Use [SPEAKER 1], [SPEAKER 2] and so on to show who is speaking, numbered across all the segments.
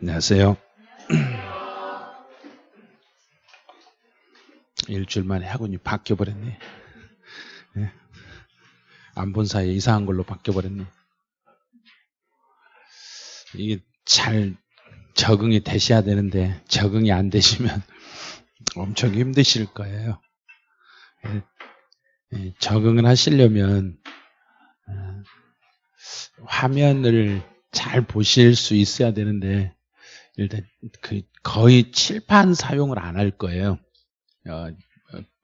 [SPEAKER 1] 안녕하세요. 일주일 만에 학원이 바뀌어버렸네. 네. 안본 사이에 이상한 걸로 바뀌어버렸네. 이게 잘 적응이 되셔야 되는데 적응이 안 되시면 엄청 힘드실 거예요. 네. 네. 적응을 하시려면 어, 화면을 잘 보실 수 있어야 되는데 일단 그 거의 칠판 사용을 안 할 거예요. 어,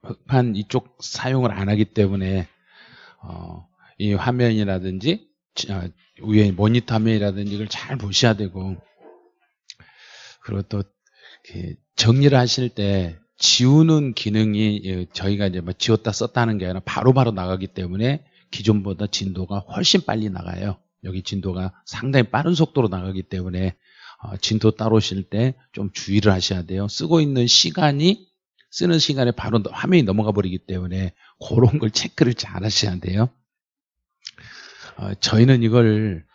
[SPEAKER 1] 흑판 이쪽 사용을 안 하기 때문에 어, 이 화면이라든지 어, 위에 모니터 화면이라든지 이걸 잘 보셔야 되고 그리고 또 정리를 하실 때 지우는 기능이 예, 저희가 이제 뭐 지웠다 썼다는 게 아니라 바로바로 바로 나가기 때문에 기존보다 진도가 훨씬 빨리 나가요. 여기 진도가 상당히 빠른 속도로 나가기 때문에 어, 진도 따로실 때 좀 주의를 하셔야 돼요. 쓰고 있는 시간이 쓰는 시간에 바로 화면이 넘어가 버리기 때문에 그런 걸 체크를 잘 하셔야 돼요. 어, 저희는 이걸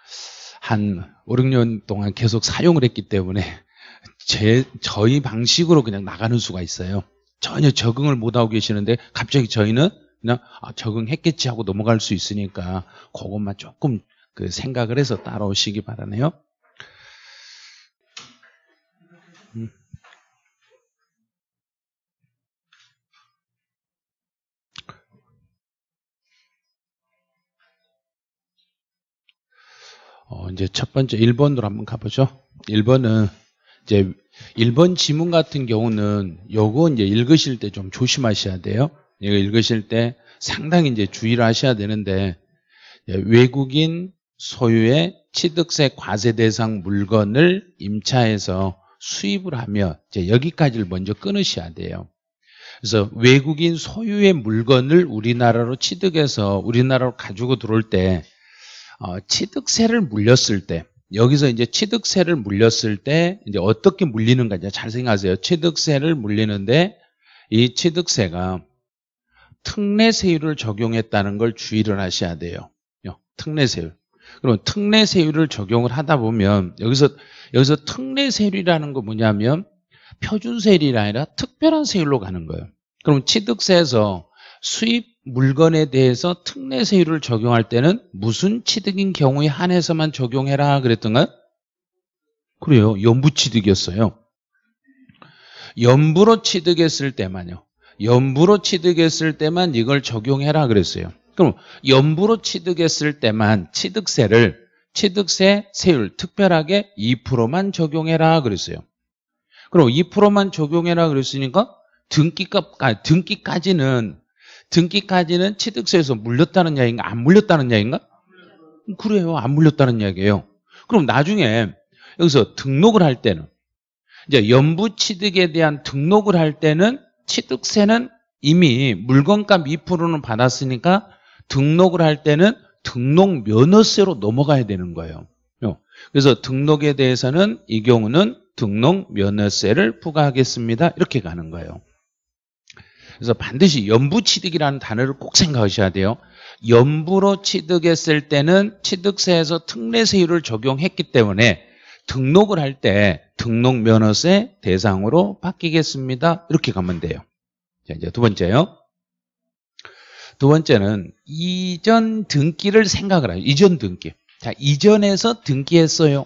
[SPEAKER 1] 한 5, 6년 동안 계속 사용을 했기 때문에 제, 저희 방식으로 그냥 나가는 수가 있어요. 전혀 적응을 못하고 계시는데 갑자기 저희는 그냥 아, 적응했겠지 하고 넘어갈 수 있으니까 그것만 조금 그 생각을 해서 따라오시기 바라네요. 어, 이제 첫 번째 1번으로 한번 가보죠. 1번은 이제 1번 지문 같은 경우는 요거 이제 읽으실 때 좀 조심하셔야 돼요. 이거 읽으실 때 상당히 이제 주의를 하셔야 되는데 외국인 소유의 취득세 과세 대상 물건을 임차해서 수입을 하면 이제 여기까지를 먼저 끊으셔야 돼요. 그래서 외국인 소유의 물건을 우리나라로 취득해서 우리나라로 가지고 들어올 때 어, 취득세를 물렸을 때 여기서 이제 취득세를 물렸을 때 이제 어떻게 물리는가 이제 잘 생각하세요. 취득세를 물리는데 이 취득세가 특례세율을 적용했다는 걸 주의를 하셔야 돼요. 특례세율. 그럼 특례세율을 적용을 하다 보면 여기서 여기서 특례세율이라는 거 뭐냐면 표준세율이 아니라 특별한 세율로 가는 거예요. 그럼 취득세에서 수입 물건에 대해서 특례세율을 적용할 때는 무슨 취득인 경우에 한해서만 적용해라 그랬던가요? 그래요. 연부취득이었어요. 연부로 취득했을 때만요. 연부로 취득했을 때만 이걸 적용해라 그랬어요. 그럼 연부로 취득했을 때만 취득세를 취득세 세율 특별하게 2%만 적용해라 그랬어요. 그럼 2%만 적용해라 그랬으니까 등기값 등기까지는 등기까지는 취득세에서 물렸다는 이야기인가 안 물렸다는 이야기인가? 그래요. 안 물렸다는 이야기예요. 그럼 나중에 여기서 등록을 할 때는 이제 연부 취득에 대한 등록을 할 때는 취득세는 이미 물건값 2%는 받았으니까 등록을 할 때는 등록 면허세로 넘어가야 되는 거예요. 그래서 등록에 대해서는 이 경우는 등록 면허세를 부과하겠습니다. 이렇게 가는 거예요. 그래서 반드시 연부 취득이라는 단어를 꼭 생각하셔야 돼요. 연부로 취득했을 때는 취득세에서 특례세율을 적용했기 때문에 등록을 할 때 등록 면허세 대상으로 바뀌겠습니다. 이렇게 가면 돼요. 자, 이제 두 번째요. 두 번째는 이전 등기를 생각을 해요. 이전 등기. 자, 이전에서 등기했어요.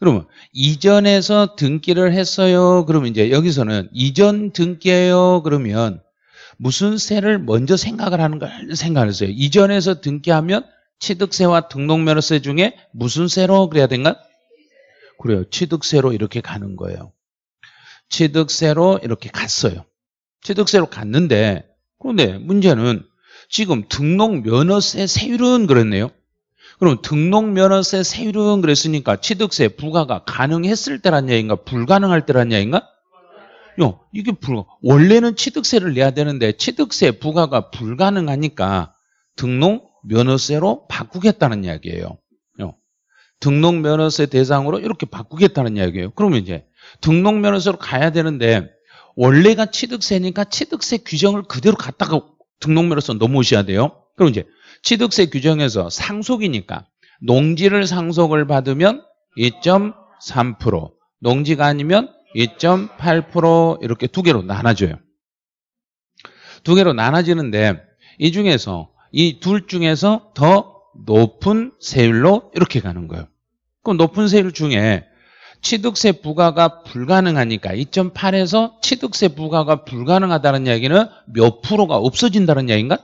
[SPEAKER 1] 그러면 이전에서 등기를 했어요. 그러면 이제 여기서는 이전 등기예요. 그러면 무슨 세를 먼저 생각을 하는 걸 생각했어요. 이전에서 등기하면 취득세와 등록면허세 중에 무슨 세로 그래야 된가? 그래요. 취득세로 이렇게 가는 거예요. 취득세로 이렇게 갔어요. 취득세로 갔는데 그런데 문제는 지금 등록면허세 세율은 그랬네요. 그럼 등록면허세 세율은 그랬으니까 취득세 부과가 가능했을 때란 얘기인가 불가능할 때란 얘기인가? 요, 이게 불가. 원래는 취득세를 내야 되는데 취득세 부과가 불가능하니까 등록 면허세로 바꾸겠다는 이야기예요. 요. 등록 면허세 대상으로 이렇게 바꾸겠다는 이야기예요. 그러면 이제 등록 면허세로 가야 되는데 원래가 취득세니까 취득세 규정을 그대로 갖다가 등록 면허서 넘어오셔야 돼요. 그럼 이제 취득세 규정에서 상속이니까 농지를 상속을 받으면 2.3% 농지가 아니면 2.8% 이렇게 두 개로 나눠져요. 두 개로 나눠지는데 이 중에서 이 둘 중에서 더 높은 세율로 이렇게 가는 거예요. 그럼 높은 세율 중에 취득세 부과가 불가능하니까 2.8에서 취득세 부과가 불가능하다는 이야기는 몇 프로가 없어진다는 이야기인가?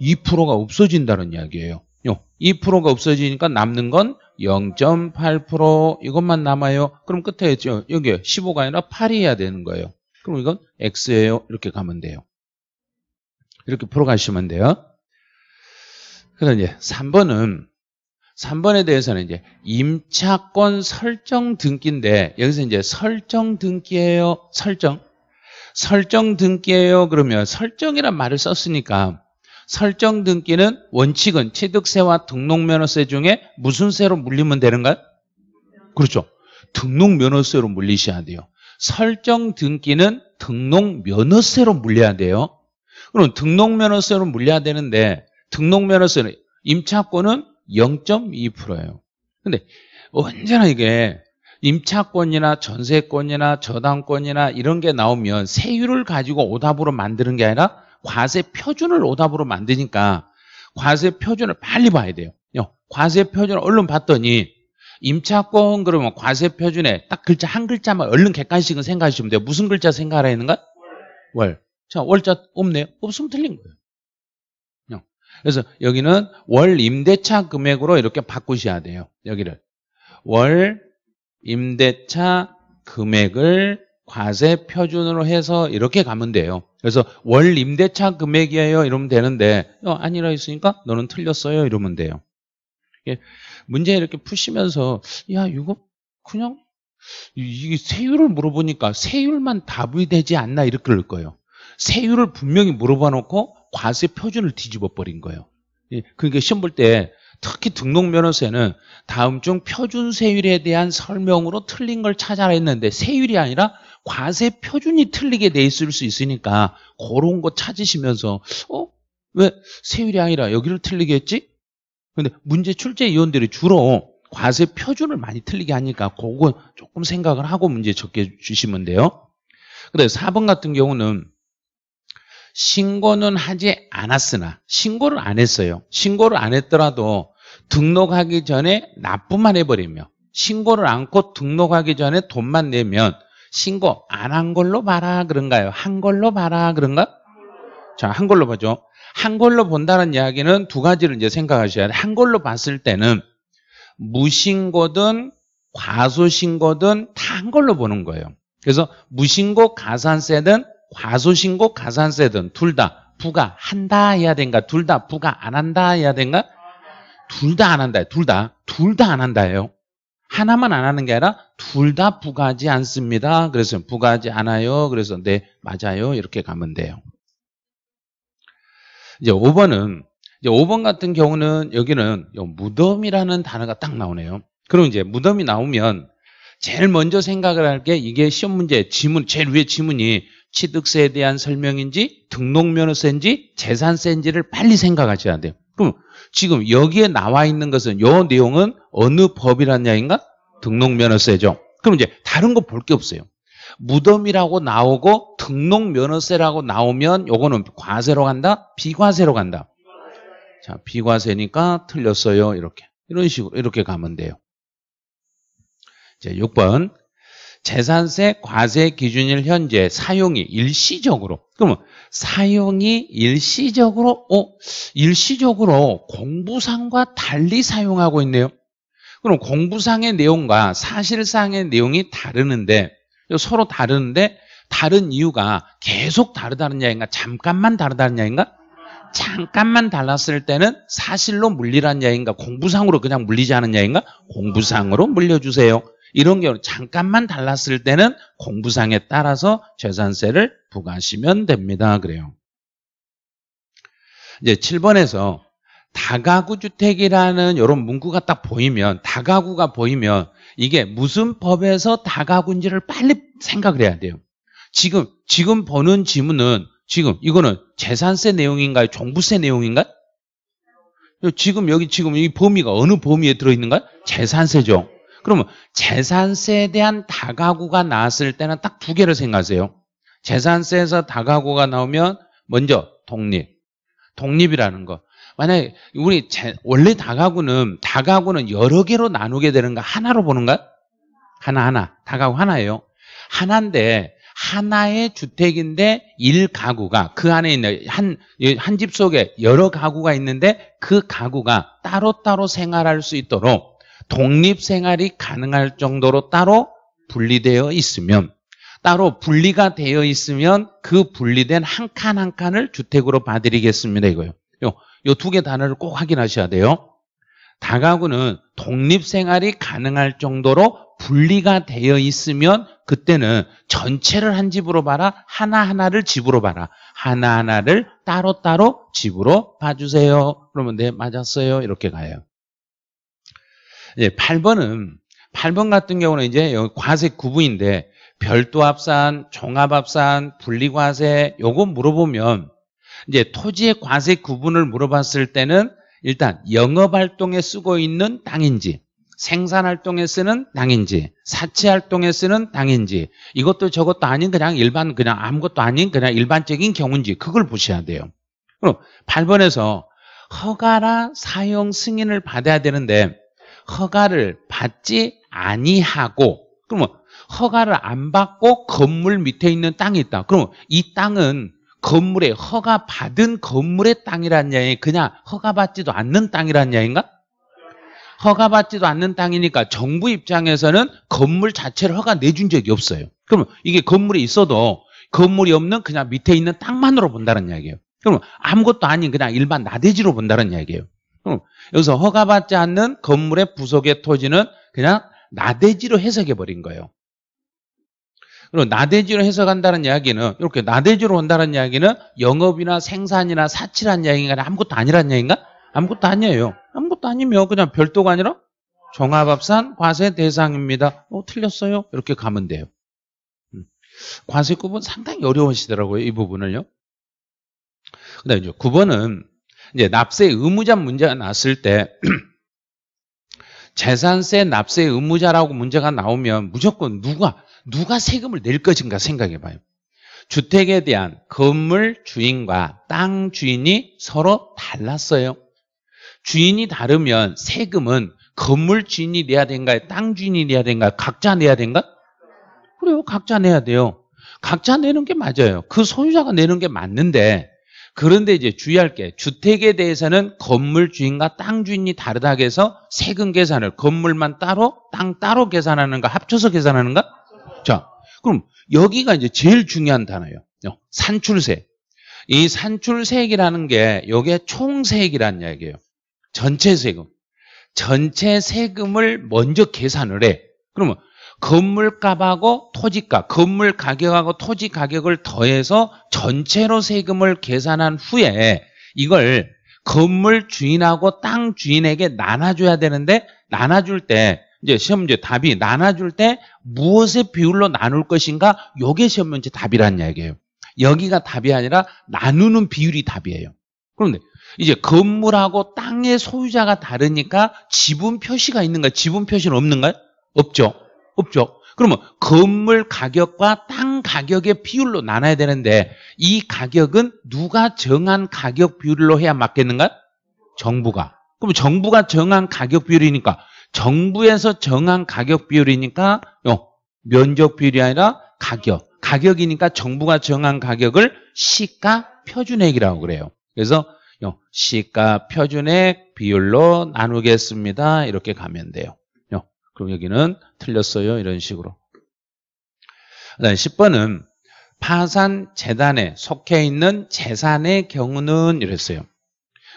[SPEAKER 1] 2%가 없어진다는 이야기예요. 2%가 없어지니까 남는 건 0.8% 이것만 남아요. 그럼 끝에 있죠. 여기 15가 아니라 8이 해야 되는 거예요. 그럼 이건 X예요. 이렇게 가면 돼요. 이렇게 풀어가시면 돼요. 그래서 이제 3번은 3번에 대해서는 이제 임차권 설정 등기인데 여기서 이제 설정 등기예요. 설정. 설정 등기예요. 그러면 설정이란 말을 썼으니까 설정 등기는 원칙은 취득세와 등록면허세 중에 무슨 세로 물리면 되는가요? 그렇죠. 등록면허세로 물리셔야 돼요. 설정 등기는 등록면허세로 물려야 돼요. 그럼 등록면허세로 물려야 되는데 등록면허세는 임차권은 0.2%예요. 근데 언제나 이게 임차권이나 전세권이나 저당권이나 이런 게 나오면 세율을 가지고 오답으로 만드는 게 아니라 과세 표준을 오답으로 만드니까 과세 표준을 빨리 봐야 돼요. 과세 표준을 얼른 봤더니 임차권 그러면 과세 표준에 딱 글자 한 글자만 얼른 객관식은 생각하시면 돼요. 무슨 글자 생각하라 했는가? 월. 자, 월자 없네요. 없으면 틀린 거예요. 그래서 여기는 월 임대차 금액으로 이렇게 바꾸셔야 돼요. 여기를. 월 임대차 금액을 과세 표준으로 해서 이렇게 가면 돼요. 그래서 월 임대차 금액이에요 이러면 되는데 어, 아니라 했으니까 너는 틀렸어요 이러면 돼요. 문제 이렇게 푸시면서 야 이거 그냥 이게 세율을 물어보니까 세율만 답이 되지 않나 이렇게 그럴 거예요. 세율을 분명히 물어봐 놓고 과세 표준을 뒤집어 버린 거예요. 그러니까 시험 볼 때 특히 등록 면허세는 다음 중 표준 세율에 대한 설명으로 틀린 걸 찾아라 했는데 세율이 아니라 과세 표준이 틀리게 돼 있을 수 있으니까 그런 거 찾으시면서 어? 왜 세율이 아니라 여기를 틀리게 했지? 근데 문제 출제 위원들이 주로 과세 표준을 많이 틀리게 하니까 그거 조금 생각을 하고 문제 적게 주시면 돼요. 근데 4번 같은 경우는 신고는 하지 않았으나 신고를 안 했어요. 신고를 안 했더라도 등록하기 전에 납부만 해버리며 신고를 않고 등록하기 전에 돈만 내면 신고 안 한 걸로 봐라 그런가요? 한 걸로 봐라 그런가? 자, 한 걸로 보죠. 한 걸로 본다는 이야기는 두 가지를 이제 생각하셔야 돼. 한 걸로 봤을 때는 무신고든 과소신고든 다 한 걸로 보는 거예요. 그래서 무신고 가산세든 과소신고 가산세든 둘 다 부과 한다 해야 된가? 둘 다 부과 안 한다 해야 된가? 둘 다 안 한다. 둘 다. 둘 다 안 한다예요. 하나만 안 하는 게 아니라 둘 다 부과하지 않습니다. 그래서 부과하지 않아요. 그래서 네, 맞아요. 이렇게 가면 돼요. 이제 5번은 이제 5번 같은 경우는 여기는 무덤이라는 단어가 딱 나오네요. 그럼 이제 무덤이 나오면 제일 먼저 생각을 할 게 이게 시험 문제 지문 제일 위에 지문이 취득세에 대한 설명인지 등록면허세인지 재산세인지를 빨리 생각하셔야 돼요. 그럼 지금 여기에 나와 있는 것은 이 내용은 어느 법이란 이야기인가? 등록면허세죠. 그럼 이제 다른 거 볼 게 없어요. 무덤이라고 나오고 등록면허세라고 나오면 요거는 과세로 간다? 비과세로 간다? 자, 비과세니까 틀렸어요. 이렇게. 이런 식으로 이렇게 가면 돼요. 이제 6번. 재산세 과세 기준일 현재 사용이 일시적으로 그러면 사용이 일시적으로 어? 일시적으로 공부상과 달리 사용하고 있네요. 그럼 공부상의 내용과 사실상의 내용이 다르는데 서로 다르는데 다른 이유가 계속 다르다는 이야기인가? 잠깐만 다르다는 이야기인가? 잠깐만 달랐을 때는 사실로 물리라는 이야기인가? 공부상으로 그냥 물리지 않은 이야기인가? 공부상으로 물려주세요. 이런 경우 잠깐만 달랐을 때는 공부상에 따라서 재산세를 부과하시면 됩니다. 그래요. 이제 7번에서 다가구 주택이라는 이런 문구가 딱 보이면 다가구가 보이면 이게 무슨 법에서 다가구인지를 빨리 생각을 해야 돼요. 지금 지금 보는 지문은 지금 이거는 재산세 내용인가요? 종부세 내용인가요? 지금 여기 지금 이 범위가 어느 범위에 들어 있는가요? 재산세죠. 그러면 재산세에 대한 다가구가 나왔을 때는 딱 두 개를 생각하세요. 재산세에서 다가구가 나오면 먼저 독립. 독립이라는 거. 만약에 우리 제, 원래 다가구는 다가구는 여러 개로 나누게 되는가 하나로 보는 가? 하나 하나. 다가구 하나예요. 하나인데 하나의 주택인데 일 가구가 그 안에 있는 한 한 집 속에 여러 가구가 있는데 그 가구가 따로따로 생활할 수 있도록 독립 생활이 가능할 정도로 따로 분리되어 있으면 따로 분리가 되어 있으면 그 분리된 한칸한 칸을 주택으로 봐드리겠습니다 이거요. 요 두 개 단어를 꼭 확인하셔야 돼요. 다가구는 독립 생활이 가능할 정도로 분리가 되어 있으면 그때는 전체를 한 집으로 봐라 하나하나를 집으로 봐라 하나하나를 따로따로 집으로 봐주세요 그러면 네 맞았어요 이렇게 가요 이제 8번은 8번 같은 경우는 이제 과세 구분인데 별도 합산, 종합 합산, 분리과세 요거 물어보면 이제 토지의 과세 구분을 물어봤을 때는 일단 영업활동에 쓰고 있는 땅인지 생산활동에 쓰는 땅인지 사치활동에 쓰는 땅인지 이것도 저것도 아닌 그냥 일반 그냥 아무것도 아닌 그냥 일반적인 경우인지 그걸 보셔야 돼요. 그럼 8번에서 허가나 사용 승인을 받아야 되는데 허가를 받지 아니하고 그러면 허가를 안 받고 건물 밑에 있는 땅이 있다. 그러면 이 땅은 건물에 허가 받은 건물의 땅이란 이야기 그냥 허가 받지도 않는 땅이란 이야기인가? 허가 받지도 않는 땅이니까 정부 입장에서는 건물 자체를 허가 내준 적이 없어요. 그러면 이게 건물이 있어도 건물이 없는 그냥 밑에 있는 땅만으로 본다는 이야기예요. 그럼 아무것도 아닌 그냥 일반 나대지로 본다는 이야기예요. 여기서 허가받지 않는 건물의 부속의 토지는 그냥 나대지로 해석해 버린 거예요. 그리고 나대지로 해석한다는 이야기는 이렇게 나대지로 온다는 이야기는 영업이나 생산이나 사치란 이야기가 아무것도 아니란 이야기인가? 아무것도 아니에요. 아무것도 아니면 그냥 별도가 아니라 종합합산 과세 대상입니다. 어, 틀렸어요. 이렇게 가면 돼요. 음. 과세 구분 상당히 어려우시더라고요. 이 부분을요. 그 다음에 이제 9번은 이제 납세 의무자 문제가 났을 때 재산세 납세 의무자라고 문제가 나오면 무조건 누가 누가 세금을 낼 것인가 생각해 봐요. 주택에 대한 건물 주인과 땅 주인이 서로 달랐어요. 주인이 다르면 세금은 건물 주인이 내야 된가요? 땅 주인이 내야 된가요? 각자 내야 된가? 그래요. 각자 내야 돼요. 각자 내는 게 맞아요. 그 소유자가 내는 게 맞는데 그런데 이제 주의할 게 주택에 대해서는 건물 주인과 땅 주인이 다르다 해서 세금 계산을 건물만 따로 땅 따로 계산하는가 합쳐서 계산하는가? 자, 그럼 여기가 이제 제일 중요한 단어예요. 산출세. 이 산출세액이라는 게 이게 총세액이라는 이야기예요. 전체 세금. 전체 세금을 먼저 계산을 해. 그러면 건물값하고 토지값, 건물 가격하고 토지 가격을 더해서 전체로 세금을 계산한 후에 이걸 건물 주인하고 땅 주인에게 나눠줘야 되는데 나눠줄 때 이제 시험 문제 답이 나눠줄 때 무엇의 비율로 나눌 것인가? 요게 시험 문제 답이란 이야기예요. 여기가 답이 아니라 나누는 비율이 답이에요. 그런데 이제 건물하고 땅의 소유자가 다르니까 지분 표시가 있는가? 지분 표시는 없는가요? 없죠. 없죠. 그러면 건물 가격과 땅 가격의 비율로 나눠야 되는데 이 가격은 누가 정한 가격 비율로 해야 맞겠는가? 정부가. 그럼 정부가 정한 가격 비율이니까 정부에서 정한 가격 비율이니까 요 면적 비율이 아니라 가격. 가격이니까 정부가 정한 가격을 시가 표준액이라고 그래요. 그래서 시가 표준액 비율로 나누겠습니다. 이렇게 가면 돼요. 그럼 여기는 틀렸어요. 이런 식으로. 그다음 10번은 파산 재단에 속해 있는 재산의 경우는 이랬어요.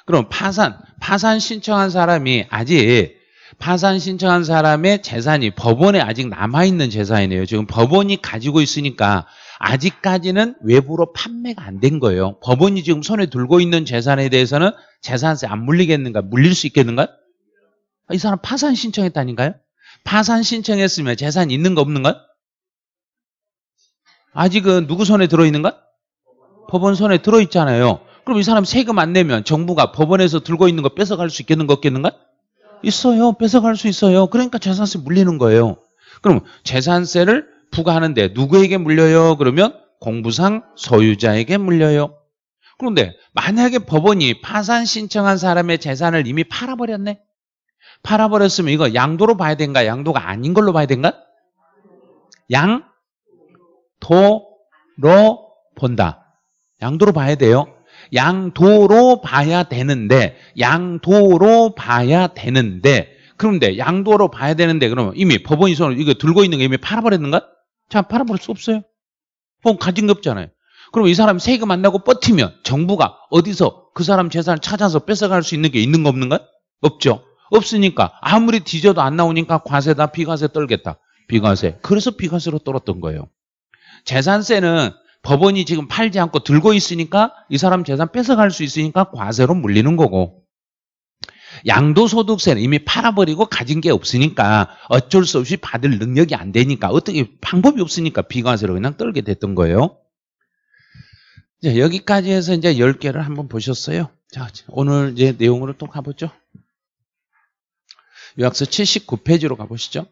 [SPEAKER 1] 그럼 파산, 파산 신청한 사람이 아직 파산 신청한 사람의 재산이 법원에 아직 남아있는 재산이네요. 지금 법원이 가지고 있으니까 아직까지는 외부로 판매가 안 된 거예요. 법원이 지금 손에 들고 있는 재산에 대해서는 재산세 안 물리겠는가? 물릴 수 있겠는가? 이 사람 파산 신청했다니까요? 파산 신청했으면 재산 있는 거 없는 가 아직은 누구 손에 들어있는가? 법원 손에 들어있잖아요. 그럼 이 사람 세금 안 내면 정부가 법원에서 들고 있는 거 뺏어갈 수 있겠는 거 없겠는가? 있어요. 뺏어갈 수 있어요. 그러니까 재산세 물리는 거예요. 그럼 재산세를 부과하는데 누구에게 물려요? 그러면 공부상 소유자에게 물려요. 그런데 만약에 법원이 파산 신청한 사람의 재산을 이미 팔아버렸네? 팔아버렸으면 이거 양도로 봐야 된가? 양도가 아닌 걸로 봐야 된가? 양 도 로 본다. 양도로 봐야 돼요. 양도로 봐야 되는데, 양도로 봐야 되는데, 그런데 양도로 봐야 되는데, 그러면 이미 법원이 손을 이거 들고 있는 게 이미 팔아버렸는가? 자, 팔아버릴 수 없어요. 뭐 가진 게 없잖아요. 그럼 이 사람 세금 안 내고 버티면 정부가 어디서 그 사람 재산을 찾아서 뺏어갈 수 있는 게 있는 거 없는가? 없죠. 없으니까 아무리 뒤져도 안 나오니까 과세다 비과세 떨겠다. 비과세. 그래서 비과세로 떨었던 거예요. 재산세는 법원이 지금 팔지 않고 들고 있으니까 이 사람 재산 뺏어갈 수 있으니까 과세로 물리는 거고 양도소득세는 이미 팔아버리고 가진 게 없으니까 어쩔 수 없이 받을 능력이 안 되니까 어떻게 방법이 없으니까 비과세로 그냥 떨게 됐던 거예요. 이제 여기까지 해서 이제 10개를 한번 보셨어요. 자, 오늘 이제 내용으로 또 가보죠. 요약서 79페이지로 가보시죠.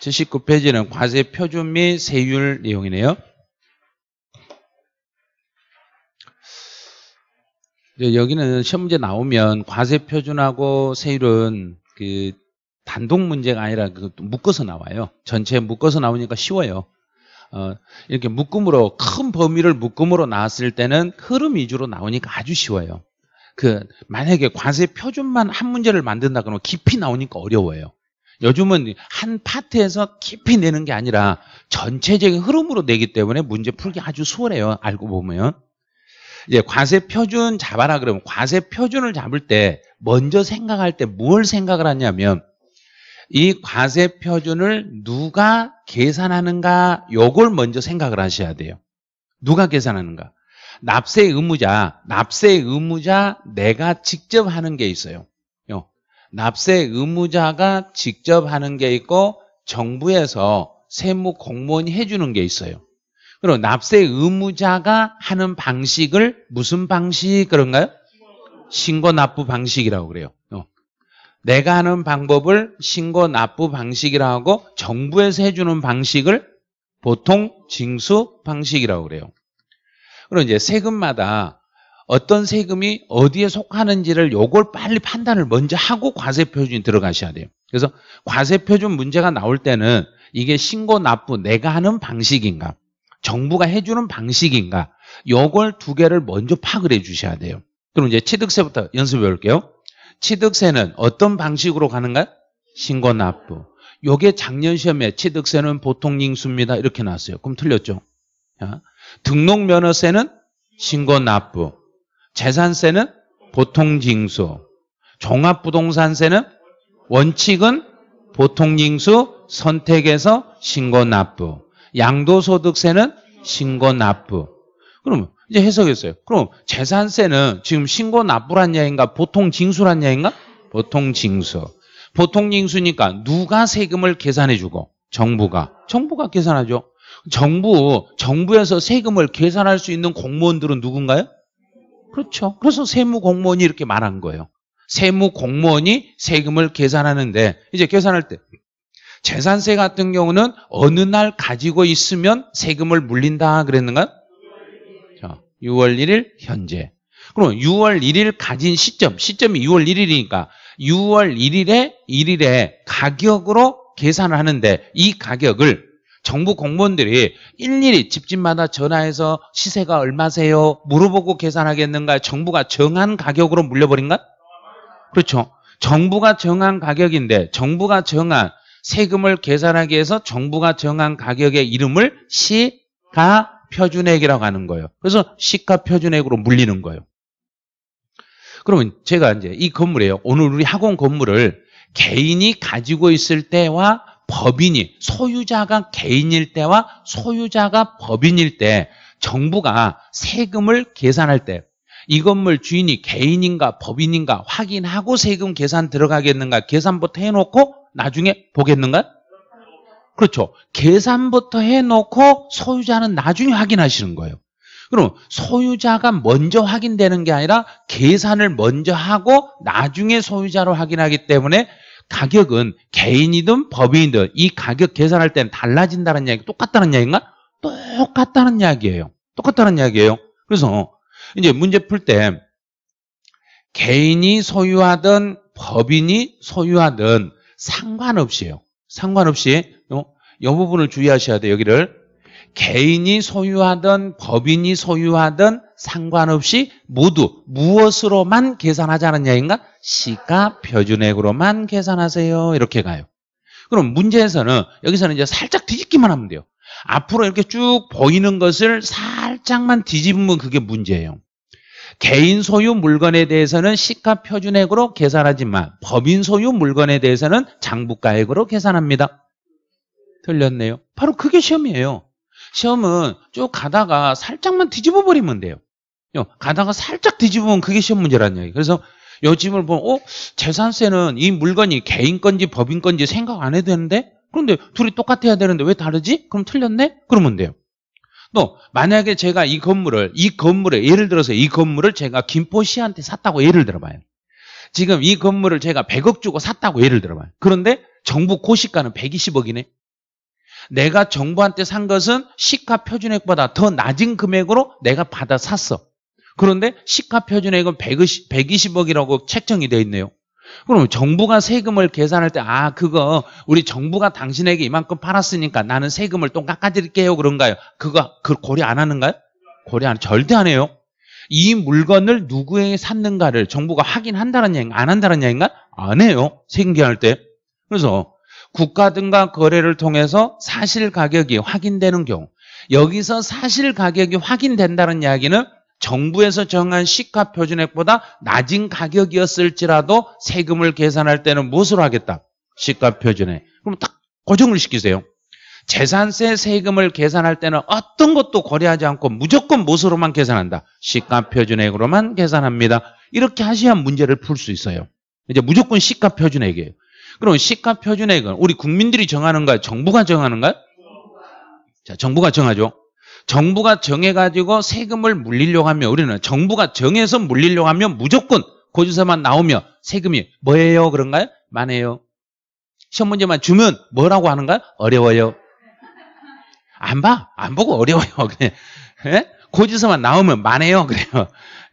[SPEAKER 1] (79페이지는) 과세 표준 및 세율 내용이네요. 여기는 시험 문제 나오면 과세 표준하고 세율은 그 단독 문제가 아니라 그 묶어서 나와요. 전체 묶어서 나오니까 쉬워요. 어, 이렇게 묶음으로 큰 범위를 묶음으로 나왔을 때는 흐름 위주로 나오니까 아주 쉬워요. 그 만약에 과세 표준만 한 문제를 만든다 그러면 깊이 나오니까 어려워요. 요즘은 한 파트에서 깊이 내는 게 아니라 전체적인 흐름으로 내기 때문에 문제 풀기 아주 수월해요. 알고 보면. 이제 과세 표준 잡아라 그러면 과세 표준을 잡을 때 먼저 생각할 때 뭘 생각을 하냐면 이 과세 표준을 누가 계산하는가 요걸 먼저 생각을 하셔야 돼요. 누가 계산하는가? 납세 의무자, 납세 의무자 내가 직접 하는 게 있어요. 납세 의무자가 직접 하는 게 있고 정부에서 세무 공무원이 해주는 게 있어요. 그럼 납세 의무자가 하는 방식을 무슨 방식 그런가요? 신고 납부 방식이라고 그래요. 내가 하는 방법을 신고 납부 방식이라고 하고 정부에서 해주는 방식을 보통 징수 방식이라고 그래요. 그럼 이제 세금마다 어떤 세금이 어디에 속하는지를 요걸 빨리 판단을 먼저 하고 과세표준이 들어가셔야 돼요. 그래서 과세표준 문제가 나올 때는 이게 신고 납부 내가 하는 방식인가 정부가 해주는 방식인가 요걸 두 개를 먼저 파악을 해 주셔야 돼요. 그럼 이제 취득세부터 연습해 볼게요. 취득세는 어떤 방식으로 가는가요? 신고 납부. 요게 작년 시험에 취득세는 보통 잉수입니다. 이렇게 나왔어요. 그럼 틀렸죠? 등록 면허세는 신고 납부. 재산세는 보통 징수. 종합부동산세는 원칙은 보통 징수 선택해서 신고 납부. 양도소득세는 신고 납부. 그럼 이제 해석했어요. 그럼 재산세는 지금 신고 납부란 얘기인가 보통 징수란 얘기인가? 보통 징수. 보통 징수니까 누가 세금을 계산해 주고 정부가 정부가 계산하죠. 정부 정부에서 세금을 계산할 수 있는 공무원들은 누군가요? 그렇죠. 그래서 세무 공무원이 이렇게 말한 거예요. 세무 공무원이 세금을 계산하는데 이제 계산할 때 재산세 같은 경우는 어느 날 가지고 있으면 세금을 물린다 그랬는가? 자, 6월 1일 현재. 그럼 6월 1일 가진 시점, 시점이 6월 1일이니까 6월 1일에 1일에 가격으로 계산을 하는데 이 가격을 정부 공무원들이 일일이 집집마다 전화해서 시세가 얼마세요? 물어보고 계산하겠는가? 정부가 정한 가격으로 물려버린가? 그렇죠. 정부가 정한 가격인데 정부가 정한 세금을 계산하기 위해서 정부가 정한 가격의 이름을 시가 표준액이라고 하는 거예요. 그래서 시가 표준액으로 물리는 거예요. 그러면 제가 이제 이 건물이에요. 오늘 우리 학원 건물을 개인이 가지고 있을 때와 법인이 소유자가 개인일 때와 소유자가 법인일 때 정부가 세금을 계산할 때 이 건물 주인이 개인인가 법인인가 확인하고 세금 계산 들어가겠는가 계산부터 해놓고 나중에 보겠는가? 그렇죠. 계산부터 해놓고 소유자는 나중에 확인하시는 거예요. 그럼 소유자가 먼저 확인되는 게 아니라 계산을 먼저 하고 나중에 소유자로 확인하기 때문에 가격은 개인이든 법인이든 이 가격 계산할 때는 달라진다는 이야기 똑같다는 이야기인가? 똑같다는 이야기예요. 똑같다는 이야기예요. 그래서 이제 문제 풀 때 개인이 소유하든 법인이 소유하든 상관없이요. 상관없이 어? 이 부분을 주의하셔야 돼요. 여기를 개인이 소유하든 법인이 소유하든 상관없이 모두 무엇으로만 계산하자는 이야기인가? 시가 표준액으로만 계산하세요. 이렇게 가요. 그럼 문제에서는 여기서는 이제 살짝 뒤집기만 하면 돼요. 앞으로 이렇게 쭉 보이는 것을 살짝만 뒤집으면 그게 문제예요. 개인 소유 물건에 대해서는 시가 표준액으로 계산하지만 법인 소유 물건에 대해서는 장부가액으로 계산합니다. 틀렸네요. 바로 그게 시험이에요. 시험은 쭉 가다가 살짝만 뒤집어 버리면 돼요. 가다가 살짝 뒤집으면 그게 시험 문제라는 얘기. 그래서 요 집을 보면 어 재산세는 이 물건이 개인 건지 법인 건지 생각 안 해도 되는데 그런데 둘이 똑같아야 되는데 왜 다르지? 그럼 틀렸네? 그러면 돼요. 또 만약에 제가 이 건물을 이 건물에 예를 들어서 이 건물을 제가 김포시한테 샀다고 예를 들어봐요. 지금 이 건물을 제가 100억 주고 샀다고 예를 들어봐요. 그런데 정부 고시가는 120억이네. 내가 정부한테 산 것은 시가 표준액보다 더 낮은 금액으로 내가 받아 샀어. 그런데 시가 표준액은 120, 120억이라고 책정이 되어 있네요. 그럼 정부가 세금을 계산할 때, 아, 그거, 우리 정부가 당신에게 이만큼 팔았으니까 나는 세금을 또 깎아드릴게요. 그런가요? 그거, 그 고려 안 하는가요? 고려 안, 절대 안 해요. 이 물건을 누구에게 샀는가를 정부가 확인한다는 얘기, 안 한다는 얘기인가? 안 해요. 세금 계할 때. 그래서 국가 등과 거래를 통해서 사실 가격이 확인되는 경우, 여기서 사실 가격이 확인된다는 이야기는 정부에서 정한 시가 표준액보다 낮은 가격이었을지라도 세금을 계산할 때는 무엇으로 하겠다? 시가 표준액. 그럼 딱 고정을 시키세요. 재산세 세금을 계산할 때는 어떤 것도 고려하지 않고 무조건 무엇으로만 계산한다? 시가 표준액으로만 계산합니다. 이렇게 하셔야 문제를 풀 수 있어요. 이제 무조건 시가 표준액이에요. 그럼 시가 표준액은 우리 국민들이 정하는가요? 정부가 정하는가요? 자, 정부가 정하죠. 정부가 정해가지고 세금을 물리려고 하면 우리는 정부가 정해서 물리려고 하면 무조건 고지서만 나오면 세금이 뭐예요? 그런가요? 많아요. 시험 문제만 주면 뭐라고 하는가요? 어려워요. 안 봐? 안 보고 어려워요. 그래. 예? 고지서만 나오면 많아요. 그래요.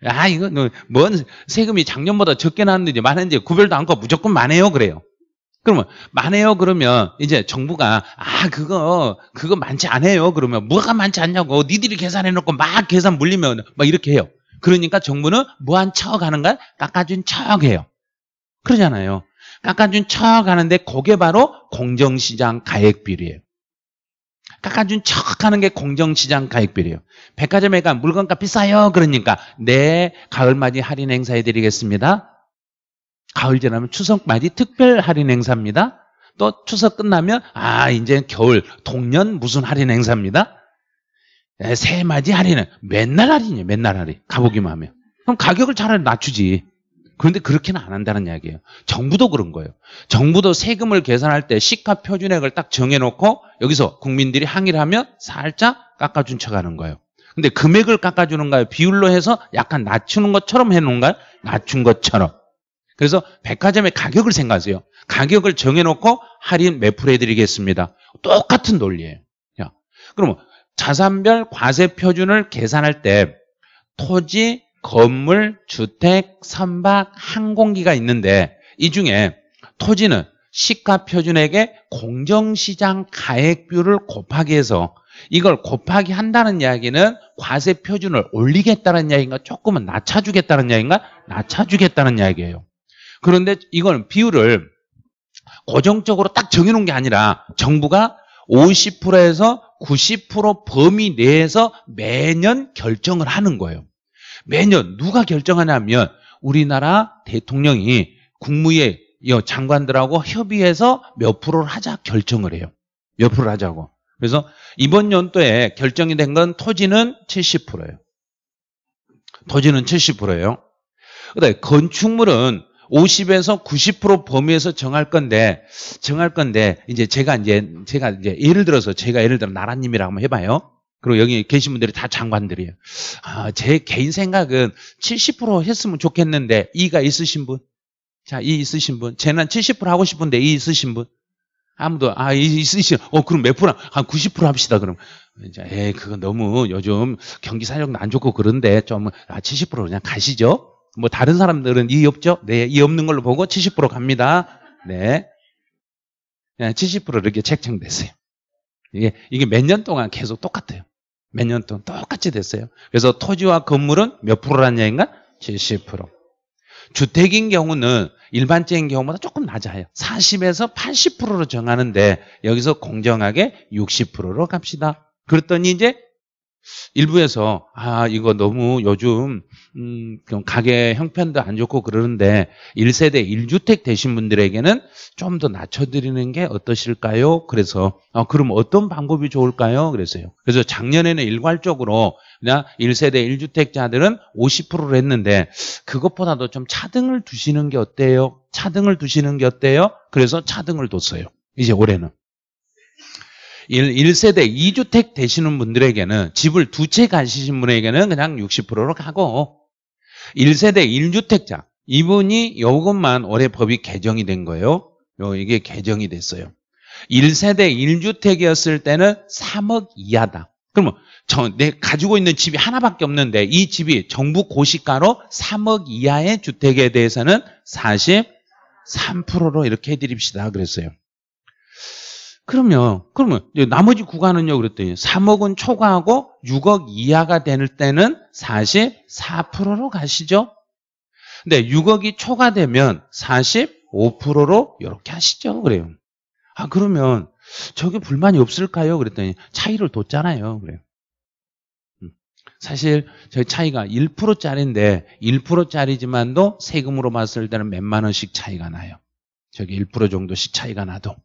[SPEAKER 1] 아, 이거, 뭔 세금이 작년보다 적게 나왔는지 많은지 구별도 않고 무조건 많아요. 그래요. 그러면 많아요 그러면. 이제 정부가 아 그거 그거 많지 않아요 그러면. 뭐가 많지 않냐고. 니들이 계산해 놓고 막 계산 물리면 막 이렇게 해요. 그러니까 정부는 무한 척 하는가 깎아준 척 해요. 그러잖아요. 깎아준 척 하는데 그게 바로 공정시장 가액비율이에요. 깎아준 척 하는 게 공정시장 가액비율이에요. 백화점에 가 물건값 비싸요 그러니까. 네 가을맞이 할인 행사해 드리겠습니다 가을 지나면 추석 맞이 특별 할인 행사입니다. 또 추석 끝나면 아 이제 겨울 동년 무슨 할인 행사입니다. 네, 새 맞이 할인은 맨날 할인이에요. 맨날 할인. 가보기만 하면. 그럼 가격을 차라리 낮추지. 그런데 그렇게는 안 한다는 이야기예요. 정부도 그런 거예요. 정부도 세금을 계산할 때 시가 표준액을 딱 정해놓고 여기서 국민들이 항의를 하면 살짝 깎아준 척 하는 거예요. 근데 금액을 깎아주는가요? 비율로 해서 약간 낮추는 것처럼 해놓은가요? 낮춘 것처럼. 그래서 백화점의 가격을 생각하세요. 가격을 정해놓고 할인 몇 프로 해드리겠습니다. 똑같은 논리예요. 야, 그러면 자산별 과세 표준을 계산할 때 토지, 건물, 주택, 선박, 항공기가 있는데 이 중에 토지는 시가 표준액의 공정시장 가액비율을 곱하기 해서 이걸 곱하기 한다는 이야기는 과세 표준을 올리겠다는 이야기인가 조금은 낮춰주겠다는 이야기인가 낮춰주겠다는 이야기예요. 그런데 이건 비율을 고정적으로 딱 정해놓은 게 아니라 정부가 50%에서 90% 범위 내에서 매년 결정을 하는 거예요. 매년 누가 결정하냐면 우리나라 대통령이 국무회 장관들하고 협의해서 몇 프로를 하자 결정을 해요. 몇 프로를 하자고. 그래서 이번 연도에 결정이 된 건 토지는 70%예요. 토지는 70%예요. 그다음에 건축물은 50에서 90% 범위에서 정할 건데 정할 건데 이제 제가 이제 제가 이제 예를 들어서 제가 예를 들어 나라님이라고 한번 해봐요. 그리고 여기 계신 분들이 다 장관들이에요. 아, 제 개인 생각은 70% 했으면 좋겠는데 이가 있으신 분? 자, 이 있으신 분? 쟤는 70% 하고 싶은데 이 있으신 분? 아무도 아 있으신 어 그럼 몇 프로 한90% 합시다 그럼 이제 에 그거 너무 요즘 경기 사정도 안 좋고 그런데 좀 아, 70% 그냥 가시죠. 뭐 다른 사람들은 이 없죠? 네, 이 없는 걸로 보고 70% 갑니다. 네. 70% 이렇게 책정됐어요. 이게 이게 몇 년 동안 계속 똑같아요. 몇 년 동안 똑같이 됐어요. 그래서 토지와 건물은 몇 프로라는 얘기인가? 70%. 주택인 경우는 일반적인 경우보다 조금 낮아요. 40에서 80%로 정하는데 여기서 공정하게 60%로 갑시다. 그랬더니 이제 일부에서 아 이거 너무 요즘 음, 가게 형편도 안 좋고 그러는데 1세대 1주택 되신 분들에게는 좀 더 낮춰드리는 게 어떠실까요? 그래서 아, 그럼 어떤 방법이 좋을까요? 그래서요. 그래서 작년에는 일괄적으로 그냥 1세대 1주택자들은 50%를 했는데 그것보다도 좀 차등을 두시는 게 어때요? 차등을 두시는 게 어때요? 그래서 차등을 뒀어요. 이제 올해는. 1, 세대 2주택 되시는 분들에게는 집을 두 채 가시신 분에게는 그냥 60%로 가고 1세대 1주택자 이분이 이것만 올해 법이 개정이 된 거예요. 이게 개정이 됐어요. 1세대 1주택이었을 때는 3억 이하다. 그러면 저, 내 가지고 있는 집이 하나밖에 없는데 이 집이 정부 고시가로 3억 이하의 주택에 대해서는 43%로 이렇게 해드립시다. 그랬어요. 그러면, 그러면, 나머지 구간은요, 그랬더니 3억은 초과하고 6억 이하가 될 때는 44%로 가시죠? 근데 6억이 초과되면 45%로 이렇게 하시죠? 그래요. 아, 그러면 저게 불만이 없을까요? 그랬더니 차이를 뒀잖아요. 그래요. 음. 사실 저희 차이가 1%짜리인데 1%짜리지만도 세금으로 봤을 때는 몇만 원씩 차이가 나요. 저기 1% 정도씩 차이가 나도.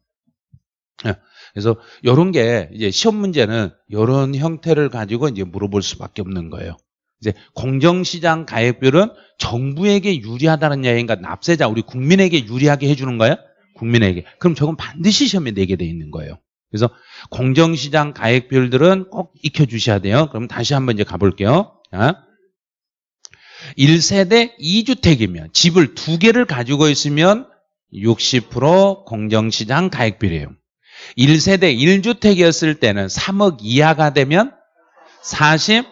[SPEAKER 1] 예. 그래서 이런 게 이제 시험 문제는 이런 형태를 가지고 이제 물어볼 수밖에 없는 거예요. 이제 공정시장 가액비율은 정부에게 유리하다는 얘기인가 납세자 우리 국민에게 유리하게 해주는 거예요? 국민에게. 그럼 저건 반드시 시험에 내게 돼 있는 거예요. 그래서 공정시장 가액비율들은 꼭 익혀주셔야 돼요. 그럼 다시 한번 이제 가볼게요. 자. 1세대 2주택이면 집을 두 개를 가지고 있으면 60% 공정시장 가액비율이에요. 1세대 1주택이었을 때는 3억 이하가 되면 43%.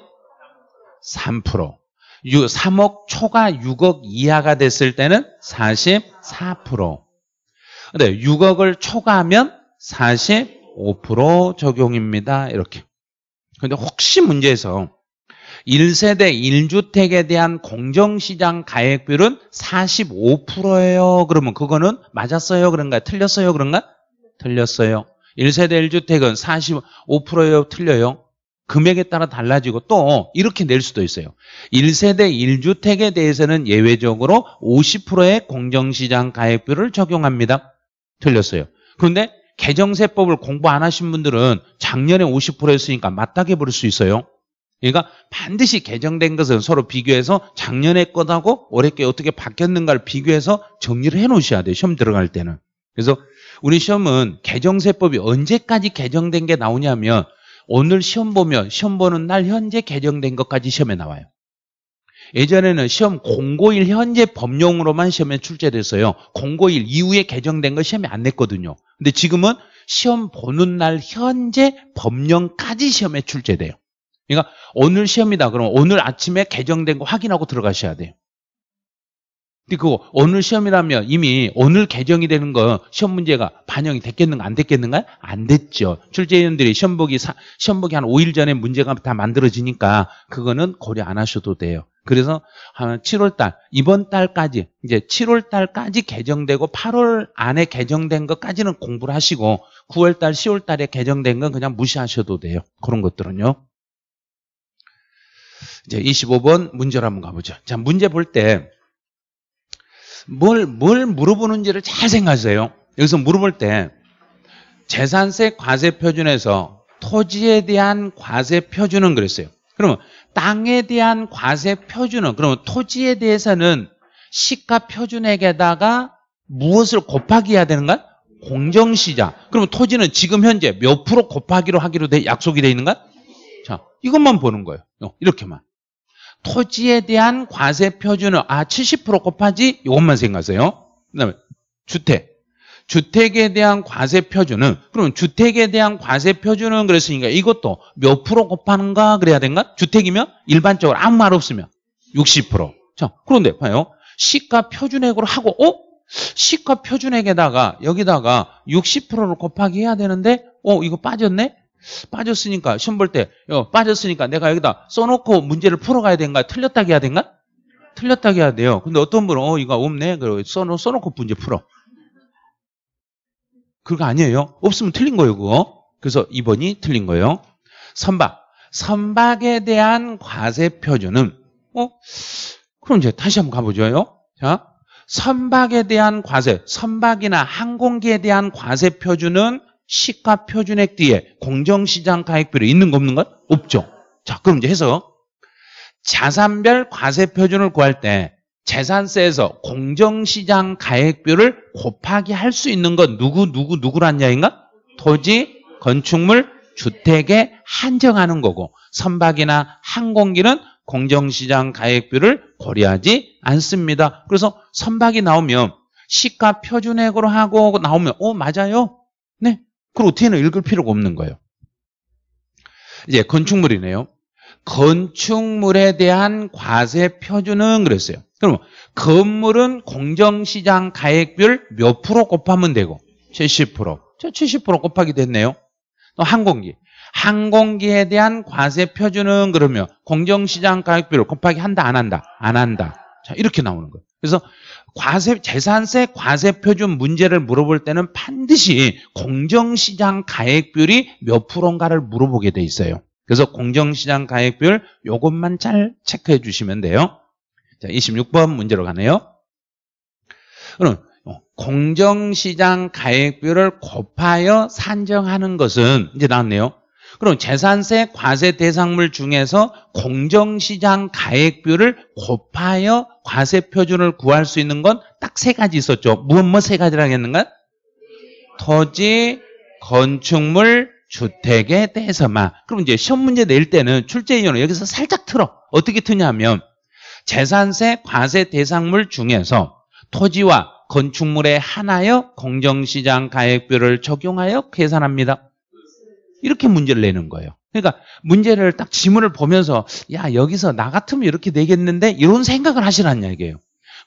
[SPEAKER 1] 3억 초과 6억 이하가 됐을 때는 44%. 근데 6억을 초과하면 45% 적용입니다. 이렇게. 근데 혹시 문제에서 1세대 1주택에 대한 공정시장 가액비율은 45%예요. 그러면 그거는 맞았어요? 그런가? 틀렸어요? 그런가? 틀렸어요. 1세대 1주택은 45%예요? 틀려요? 금액에 따라 달라지고 또 이렇게 낼 수도 있어요. 1세대 1주택에 대해서는 예외적으로 50%의 공정시장 가액비율을 적용합니다. 틀렸어요. 그런데 개정세법을 공부 안 하신 분들은 작년에 50%였으니까 맞다게 부를 수 있어요. 그러니까 반드시 개정된 것은 서로 비교해서 작년에 것하고 올해 게 어떻게 바뀌었는가를 비교해서 정리를 해 놓으셔야 돼요. 시험 들어갈 때는. 그래서 우리 시험은 개정세법이 언제까지 개정된 게 나오냐면 오늘 시험 보면 시험 보는 날 현재 개정된 것까지 시험에 나와요. 예전에는 시험 공고일 현재 법령으로만 시험에 출제됐어요. 공고일 이후에 개정된 거 시험에 안 냈거든요. 근데 지금은 시험 보는 날 현재 법령까지 시험에 출제돼요. 그러니까 오늘 시험이다. 그러면 오늘 아침에 개정된 거 확인하고 들어가셔야 돼요. 근데 그거 오늘 시험이라면 이미 오늘 개정이 되는 거 시험 문제가 반영이 됐겠는가 안 됐겠는가? 안 됐죠. 출제위원들이 시험 보기 시험 보기 한 5일 전에 문제가 다 만들어지니까 그거는 고려 안 하셔도 돼요. 그래서 한 7월 달 이번 달까지 이제 7월 달까지 개정되고 8월 안에 개정된 것까지는 공부를 하시고 9월 달 10월 달에 개정된 건 그냥 무시하셔도 돼요. 그런 것들은요. 이제 25번 문제로 한번 가보죠. 자, 문제 볼때 뭘, 뭘 물어보는지를 잘 생각하세요. 여기서 물어볼 때 재산세 과세 표준에서 토지에 대한 과세 표준은 그랬어요. 그러면 땅에 대한 과세 표준은 그러면 토지에 대해서는 시가 표준액에다가 무엇을 곱하기 해야 되는가? 공정시자. 그러면 토지는 지금 현재 몇 프로 곱하기로 하기로 돼, 약속이 돼 있는가? 자, 이것만 보는 거예요. 어, 이렇게만. 토지에 대한 과세 표준은 아, 70% 곱하지? 이것만 생각하세요. 그 다음에 주택. 주택에 대한 과세 표준은 그럼 주택에 대한 과세 표준은 그랬으니까 이것도 몇 프로 곱하는가 그래야 된가? 주택이면 일반적으로 아무 말 없으면 60%. 자, 그런데 봐요. 시가 표준액으로 하고 어? 시가 표준액에다가 여기다가 60%를 곱하기 해야 되는데 어 이거 빠졌네? 빠졌으니까 시험 볼때 어, 빠졌으니까 내가 여기다 써놓고 문제를 풀어가야 된가? 틀렸다기 해야 된가? 틀렸다기 해야 돼요. 근데 어떤 분은 어 이거 없네. 그리고 써놓, 써놓고 문제 풀어. 그거 아니에요. 없으면 틀린 거예요, 그거. 그래서 2번이 틀린 거예요. 선박. 선박에 대한 과세 표준은 어? 그럼 이제 다시 한번 가보죠. 자, 선박에 대한 과세, 선박이나 항공기에 대한 과세 표준은 시가 표준액 뒤에 공정시장 가액비로 있는 거 없는 것? 없죠. 자, 그럼 이제 해서 자산별 과세 표준을 구할 때 재산세에서 공정시장 가액비를 곱하기 할 수 있는 건 누구 누구 누구란 이야기인가? 토지, 건축물, 주택에 한정하는 거고 선박이나 항공기는 공정시장 가액비를 고려하지 않습니다. 그래서 선박이 나오면 시가 표준액으로 하고 나오면 어 맞아요? 네. 그럼 어떻게는 읽을 필요가 없는 거예요. 이제 건축물이네요. 건축물에 대한 과세 표준은 그랬어요. 그럼 건물은 공정시장 가액비율 몇 프로 곱하면 되고 70%. 저 70% 곱하기 됐네요. 또 항공기. 항공기에 대한 과세 표준은 그러면 공정시장 가격비를 곱하기 한다 안 한다 안 한다 자 이렇게 나오는 거예요 그래서 과세 재산세 과세 표준 문제를 물어볼 때는 반드시 공정시장 가액비율이 몇 프로인가를 물어보게 돼 있어요. 그래서 공정시장 가액비율 요것만 잘 체크해 주시면 돼요. 자 26번 문제로 가네요. 그럼 공정시장 가액비율을 곱하여 산정하는 것은 이제 나왔네요 그럼 재산세 과세 대상물 중에서 공정시장 가액비율을 곱하여 과세 표준을 구할 수 있는 건 딱 세 가지 있었죠. 무엇 뭐 세 가지라고 했는가? 토지, 건축물, 주택에 대해서만. 그럼 이제 시험 문제 낼 때는 출제 이유는 여기서 살짝 틀어. 어떻게 트냐면 재산세 과세 대상물 중에서 토지와 건축물에 하나여 공정시장 가액비율을 적용하여 계산합니다. 이렇게 문제를 내는 거예요. 그러니까 문제를 딱 지문을 보면서 야 여기서 나 같으면 이렇게 되겠는데 이런 생각을 하시라는 얘기예요.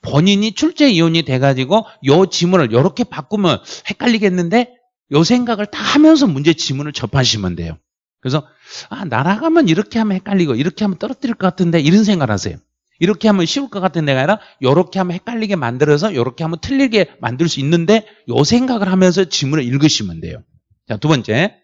[SPEAKER 1] 본인이 출제 이혼이 돼가지고 요 지문을 이렇게 바꾸면 헷갈리겠는데 요 생각을 다 하면서 문제 지문을 접하시면 돼요. 그래서 아 날아가면 이렇게 하면 헷갈리고 이렇게 하면 떨어뜨릴 것 같은데 이런 생각을 하세요. 이렇게 하면 쉬울 것 같은 데가 아니라 이렇게 하면 헷갈리게 만들어서 이렇게 하면 틀리게 만들 수 있는데 요 생각을 하면서 지문을 읽으시면 돼요. 자, 두 번째.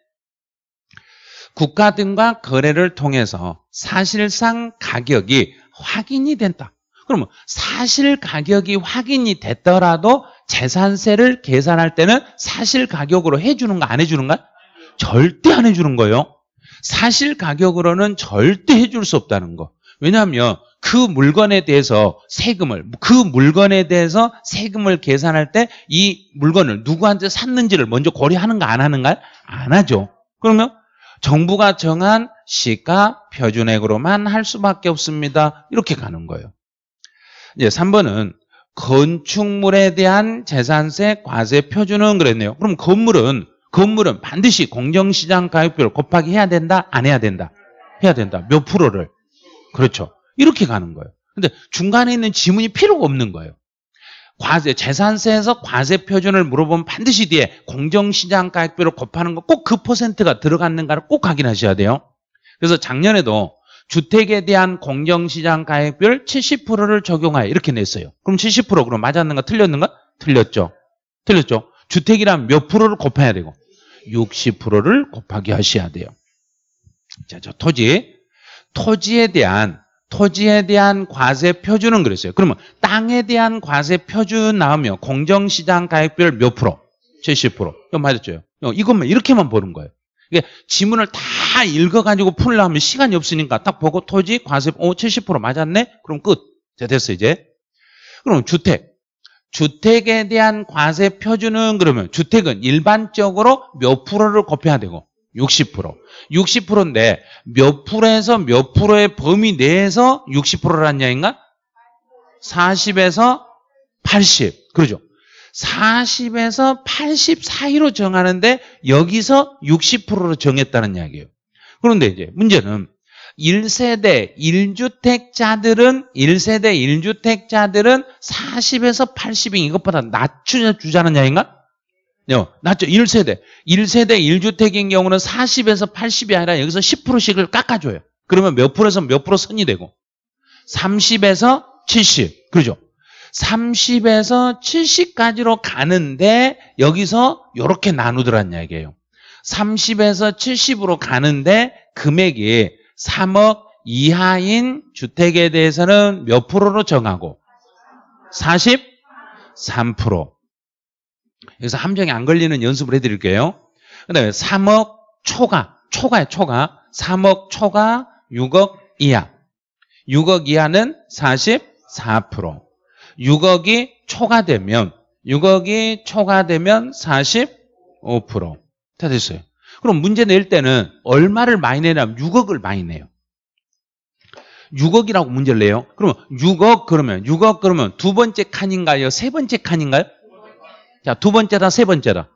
[SPEAKER 1] 국가 등과 거래를 통해서 사실상 가격이 확인이 된다. 그러면 사실 가격이 확인이 됐더라도 재산세를 계산할 때는 사실 가격으로 해주는가 안 해주는가? 절대 안 해주는 거예요. 사실 가격으로는 절대 해줄 수 없다는 거. 왜냐하면 그 물건에 대해서 세금을 그 물건에 대해서 세금을 계산할 때 이 물건을 누구한테 샀는지를 먼저 고려하는가 안 하는가? 안 하죠. 그러면 정부가 정한 시가 표준액으로만 할 수밖에 없습니다. 이렇게 가는 거예요. 이제 3번은 건축물에 대한 재산세 과세 표준은 그랬네요. 그럼 건물은 건물은 반드시 공정시장 가격비를 곱하기 해야 된다? 안 해야 된다? 해야 된다. 몇 프로를? 그렇죠. 이렇게 가는 거예요. 근데 중간에 있는 지문이 필요가 없는 거예요. 과세, 재산세에서 과세 표준을 물어보면 반드시 뒤에 공정시장 가격비를 곱하는 거 꼭 그 퍼센트가 들어갔는가를 꼭 확인하셔야 돼요. 그래서 작년에도 주택에 대한 공정시장 가액비율 70%를 적용하여 이렇게 냈어요. 그럼 70% 그럼 맞았는가 틀렸는가? 틀렸죠. 틀렸죠. 주택이란 몇 프로를 곱해야 되고 60%를 곱하기 하셔야 돼요. 자, 저 토지. 토지에 대한 토지에 대한 과세 표준은 그랬어요. 그러면 땅에 대한 과세 표준 나오면 공정시장 가액비율 몇 프로? 70%. 이거 맞았죠? 이것만 이렇게만 보는 거예요. 이게 지문을 다 읽어가지고 풀려면 시간이 없으니까 딱 보고 토지 과세 오 70% 맞았네? 그럼 끝. 자 됐어 이제. 그럼 주택. 주택에 대한 과세 표준은 그러면 주택은 일반적으로 몇 프로를 곱해야 되고 60%. 60%인데 몇 프로에서 몇 프로의 범위 내에서 60%란 얘기인가? 40에서 80. 그러죠. 40에서 80 사이로 정하는데 여기서 60%로 정했다는 이야기예요. 그런데 이제 문제는 1세대 1주택자들은 1세대 1주택자들은 40에서 80이 이것보다 낮추자는 이야기인가? 네, 낮죠. 1세대. 1세대 1주택인 경우는 40에서 80이 아니라 여기서 10%씩을 깎아줘요. 그러면 몇 프로에서 몇 프로 선이 되고 30에서 70. 그러죠. 30에서 70까지로 가는데 여기서 이렇게 나누더란 이야기예요. 30에서 70으로 가는데 금액이 3억 이하인 주택에 대해서는 몇 프로로 정하고 43%. 여기서 함정이 안 걸리는 연습을 해드릴게요. 그 다음에 3억 초과, 초과에 초과, 3억 초과 6억 이하. 6억 이하는 44%. 6억이 초과되면 6억이 초과되면 45%. 다 됐어요. 그럼 문제 낼 때는 얼마를 많이 내냐면 6억을 많이 내요. 6억이라고 문제를 내요. 그러면 6억 그러면 6억 그러면 두 번째 칸인가요? 세 번째 칸인가요? 자, 두 번째다, 세 번째다.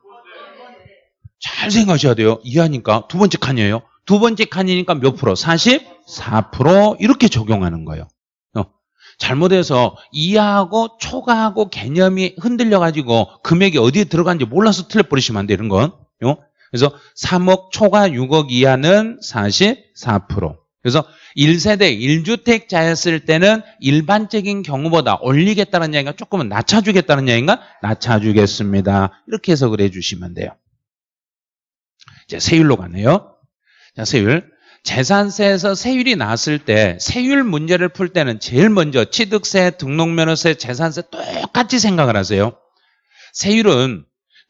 [SPEAKER 1] 잘 생각하셔야 돼요. 이해하니까 두 번째 칸이에요. 두 번째 칸이니까 몇 프로? 44% 이렇게 적용하는 거예요. 어. 잘못해서 이하하고 초과하고 개념이 흔들려가지고 금액이 어디에 들어간지 몰라서 틀려버리시면 안 되는 건. 어. 그래서 3억 초과 6억 이하는 44%. 그래서 1세대 1주택자였을 때는 일반적인 경우보다 올리겠다는 얘기가 조금은 낮춰주겠다는 얘기인가? 낮춰주겠습니다. 이렇게 해석을 해주시면 돼요. 이제 세율로 가네요. 자, 세율. 재산세에서 세율이 나왔을 때 세율 문제를 풀 때는 제일 먼저 취득세, 등록면허세, 재산세 똑같이 생각을 하세요. 세율은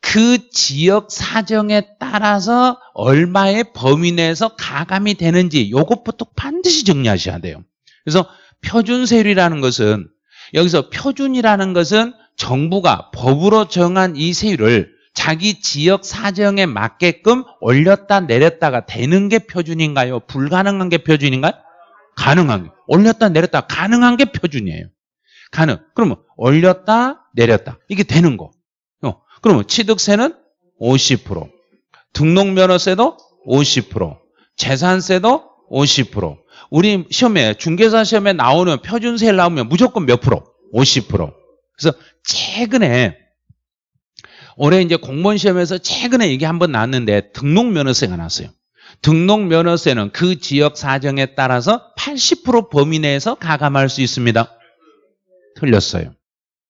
[SPEAKER 1] 그 지역 사정에 따라서 얼마의 범위 내에서 가감이 되는지 요것부터 반드시 정리하셔야 돼요. 그래서 표준세율이라는 것은 여기서 표준이라는 것은 정부가 법으로 정한 이 세율을 자기 지역 사정에 맞게끔 올렸다 내렸다가 되는 게 표준인가요? 불가능한 게 표준인가요? 가능한 게. 올렸다 내렸다 가능한 게 표준이에요. 가능. 그러면 올렸다 내렸다. 이게 되는 거. 그러면 취득세는 50%, 등록면허세도 50%, 재산세도 50%. 우리 시험에 중개사 시험에 나오는 표준세를 나오면 무조건 몇 프로? 50%. 그래서 최근에 올해 이제 공무원 시험에서 최근에 이게 한번 나왔는데 등록면허세가 나왔어요. 등록면허세는 그 지역 사정에 따라서 80% 범위 내에서 가감할 수 있습니다. 틀렸어요.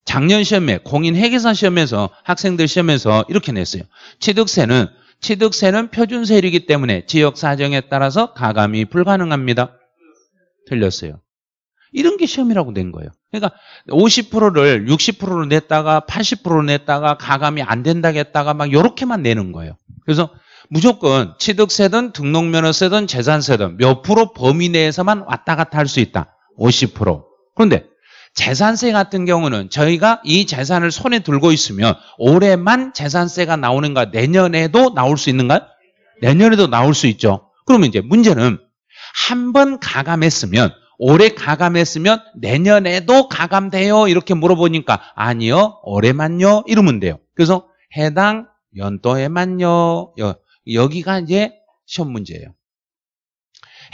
[SPEAKER 1] 작년 시험에 공인 회계사 시험에서 학생들 시험에서 이렇게 냈어요. 취득세는 취득세는 표준세율이기 때문에 지역 사정에 따라서 가감이 불가능합니다. 틀렸어요. 이런 게 시험이라고 낸 거예요. 그러니까 50%를 60%로 냈다가 80%로 냈다가 가감이 안 된다겠다가 막 이렇게만 내는 거예요. 그래서 무조건 취득세든 등록면허세든 재산세든 몇 프로 범위 내에서만 왔다 갔다 할 수 있다. 50%. 그런데 재산세 같은 경우는 저희가 이 재산을 손에 들고 있으면 올해만 재산세가 나오는가 내년에도 나올 수 있는가요? 내년에도 나올 수 있죠. 그러면 이제 문제는 한 번 가감했으면 올해 가감했으면 내년에도 가감돼요 이렇게 물어보니까 아니요 올해만요 이러면 돼요. 그래서 해당 연도에만요 여기가 이제 시험 문제예요.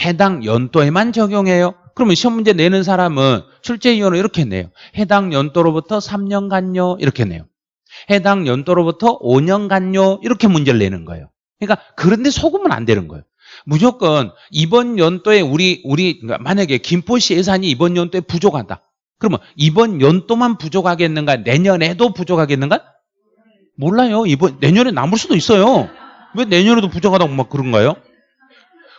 [SPEAKER 1] 해당 연도에만 적용해요. 그러면 시험 문제 내는 사람은 출제 이유는 이렇게 내요. 해당 연도로부터 3년간요 이렇게 내요. 해당 연도로부터 5년간요 이렇게 문제를 내는 거예요. 그러니까 그런데 속으면 안 되는 거예요. 무조건 이번 연도에 우리 우리 그러니까 만약에 김포시 예산이 이번 연도에 부족하다. 그러면 이번 연도만 부족하겠는가? 내년에도 부족하겠는가? 몰라요. 이번 내년에 남을 수도 있어요. 왜 내년에도 부족하다고 막 그런가요?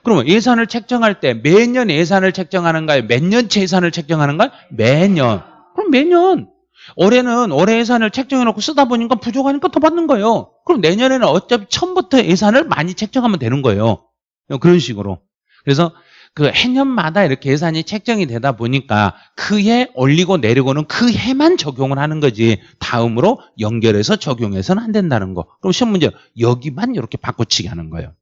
[SPEAKER 1] 그러면 예산을 책정할 때 매년 예산을 책정하는가요? 몇 년치 예산을 책정하는가요? 매년. 그럼 매년. 올해는 올해 예산을 책정해놓고 쓰다 보니까 부족하니까 더 받는 거예요. 그럼 내년에는 어차피 처음부터 예산을 많이 책정하면 되는 거예요. 그런 식으로. 그래서 그 해년마다 이렇게 예산이 책정이 되다 보니까 그 해 올리고 내리고는 그 해만 적용을 하는 거지 다음으로 연결해서 적용해서는 안 된다는 거. 그럼 시험 문제 여기만 이렇게 바꿔치기 하는 거예요.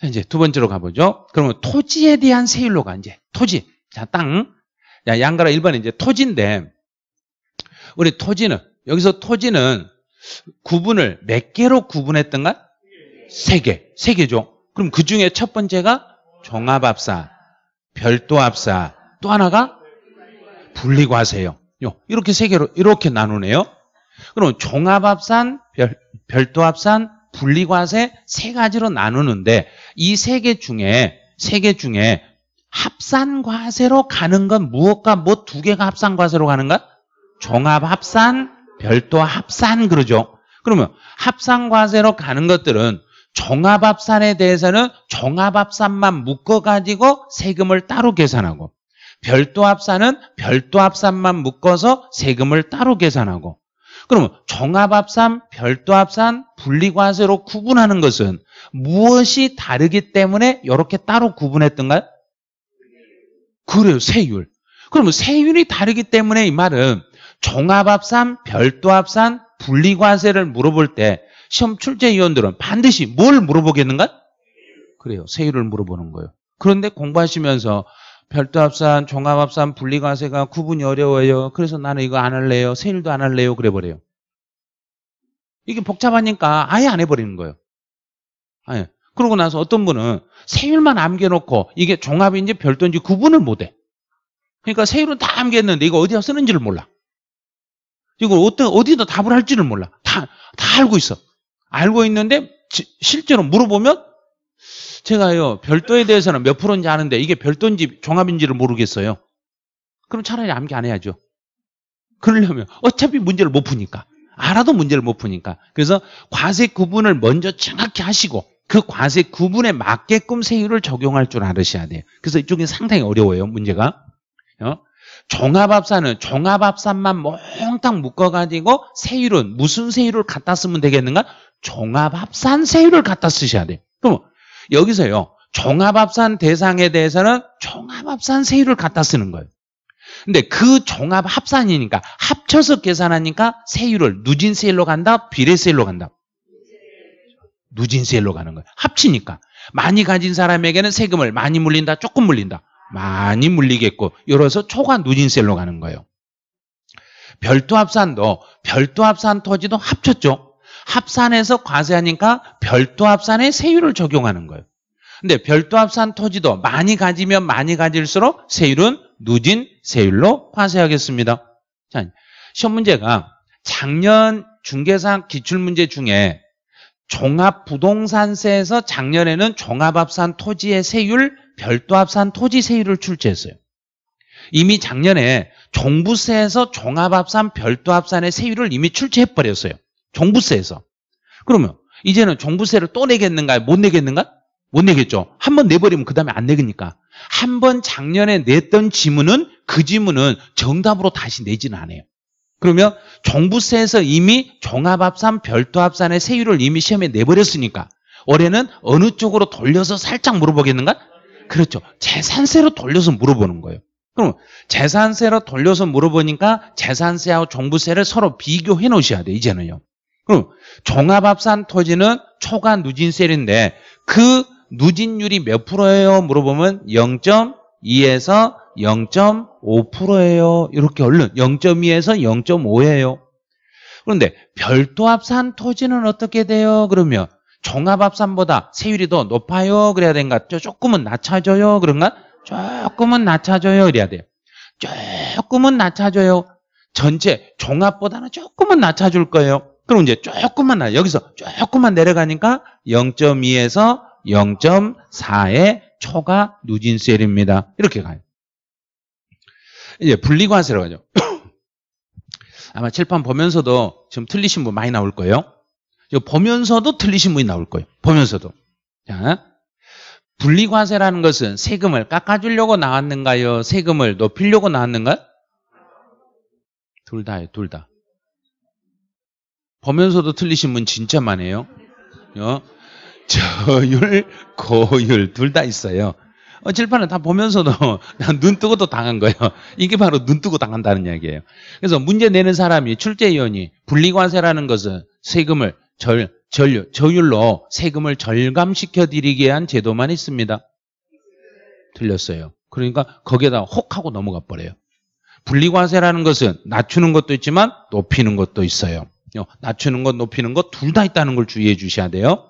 [SPEAKER 1] 자, 이제 두 번째로 가보죠. 그러면 토지에 대한 세율로 가, 이제. 토지. 자, 땅. 야, 양가라 1번은 이제 토지인데, 우리 토지는, 여기서 토지는 구분을 몇 개로 구분했던가? 세 개. 세 개죠. 그럼 그 중에 첫 번째가 종합합사, 별도합사, 또 하나가 분리과세요. 요, 이렇게 세 개로, 이렇게 나누네요. 그럼 종합합산, 별, 별도합산, 분리과세 세 가지로 나누는데 이 세 개 중에 세 개 중에 합산과세로 가는 건 무엇과 뭐 두 개가 합산과세로 가는가? 종합합산, 별도합산 그러죠. 그러면 합산과세로 가는 것들은 종합합산에 대해서는 종합합산만 묶어가지고 세금을 따로 계산하고 별도합산은 별도합산만 묶어서 세금을 따로 계산하고 그러면 종합합산, 별도합산, 분리과세로 구분하는 것은 무엇이 다르기 때문에 이렇게 따로 구분했던가요? 그래요, 세율. 그러면 세율이 다르기 때문에 이 말은 종합합산, 별도합산, 분리과세를 물어볼 때 시험 출제위원들은 반드시 뭘 물어보겠는가? 그래요, 세율을 물어보는 거예요. 그런데 공부하시면서 별도합산, 종합합산, 분리과세가 구분이 어려워요. 그래서 나는 이거 안 할래요. 세율도 안 할래요. 그래 버려요. 이게 복잡하니까 아예 안 해버리는 거예요. 아예. 그러고 나서 어떤 분은 세율만 암겨놓고 이게 종합인지 별도인지 구분을 못해. 그러니까 세율은 다 암겼는데 이거 어디다 쓰는지를 몰라. 이걸 어디, 어디다 답을 할지를 몰라. 다, 다 알고 있어. 알고 있는데 지, 실제로 물어보면 제가요 별도에 대해서는 몇 프로인지 아는데 이게 별도인지 종합인지를 모르겠어요. 그럼 차라리 암기 안 해야죠. 그러려면 어차피 문제를 못 푸니까 알아도 문제를 못 푸니까 그래서 과세 구분을 먼저 정확히 하시고 그 과세 구분에 맞게끔 세율을 적용할 줄 알으셔야 돼요. 그래서 이쪽이 상당히 어려워요 문제가. 어? 종합합산은 종합합산만 몽땅 묶어가지고 세율은 무슨 세율을 갖다 쓰면 되겠는가? 종합합산 세율을 갖다 쓰셔야 돼요. 그럼 여기서요. 종합합산 대상에 대해서는 종합합산 세율을 갖다 쓰는 거예요. 근데 그 종합합산이니까 합쳐서 계산하니까 세율을 누진 세율로 간다? 비례 세율로 간다? 누진 세율로 가는 거예요. 합치니까. 많이 가진 사람에게는 세금을 많이 물린다? 조금 물린다? 많이 물리겠고 이래서 초과 누진 세율로 가는 거예요. 별도 합산도 별도 합산 토지도 합쳤죠. 합산해서 과세하니까 별도 합산의 세율을 적용하는 거예요. 근데 별도 합산 토지도 많이 가지면 많이 가질수록 세율은 누진 세율로 과세하겠습니다. 자, 시험 문제가 작년 중개사 기출문제 중에 종합부동산세에서 작년에는 종합합산 토지의 세율, 별도합산 토지 세율을 출제했어요. 이미 작년에 종부세에서 종합합산, 별도합산의 세율을 이미 출제해버렸어요. 종부세에서. 그러면 이제는 종부세를 또 내겠는가? 못 내겠는가? 못 내겠죠. 한 번 내버리면 그 다음에 안 내겠니까. 한 번 작년에 냈던 지문은 그 지문은 정답으로 다시 내지는 않아요. 그러면 종부세에서 이미 종합합산, 별도합산의 세율을 이미 시험에 내버렸으니까 올해는 어느 쪽으로 돌려서 살짝 물어보겠는가? 그렇죠. 재산세로 돌려서 물어보는 거예요. 그럼 재산세로 돌려서 물어보니까 재산세하고 종부세를 서로 비교해 놓으셔야 돼요. 이제는요. 그럼 종합합산 토지는 초과 누진세인데 그 누진율이 몇 프로예요? 물어보면 0.2에서 0.5%예요. 이렇게 얼른 0.2에서 0.5예요. 그런데 별도 합산 토지는 어떻게 돼요? 그러면 종합 합산보다 세율이 더 높아요? 그래야 되는가? 조금은 낮춰줘요? 그런가? 조금은 낮춰줘요? 그래야 돼요. 조금은 낮춰줘요. 전체 종합보다는 조금은 낮춰줄 거예요. 그럼 이제 조금만 나 여기서 조금만 내려가니까 0.2에서 0.4의 초과 누진세율입니다. 이렇게 가요. 이제 분리과세로 가죠. 아마 칠판 보면서도 지금 틀리신 분 많이 나올 거예요. 보면서도 틀리신 분이 나올 거예요. 보면서도. 자, 분리과세라는 것은 세금을 깎아주려고 나왔는가요? 세금을 높이려고 나왔는가? 둘 다예요, 둘 다. 보면서도 틀리신 분 진짜 많아요. 어? 저율, 고율 둘 다 있어요. 어, 칠판을 다 보면서도 눈 뜨고도 당한 거예요. 이게 바로 눈 뜨고 당한다는 이야기예요. 그래서 문제 내는 사람이 출제위원이 분리과세라는 것은 세금을 절, 절, 저율로 세금을 절감시켜 드리기 위한 제도만 있습니다. 틀렸어요. 그러니까 거기에다 혹 하고 넘어가 버려요. 분리과세라는 것은 낮추는 것도 있지만 높이는 것도 있어요. 어, 낮추는 것, 높이는 것 둘 다 있다는 걸 주의해 주셔야 돼요.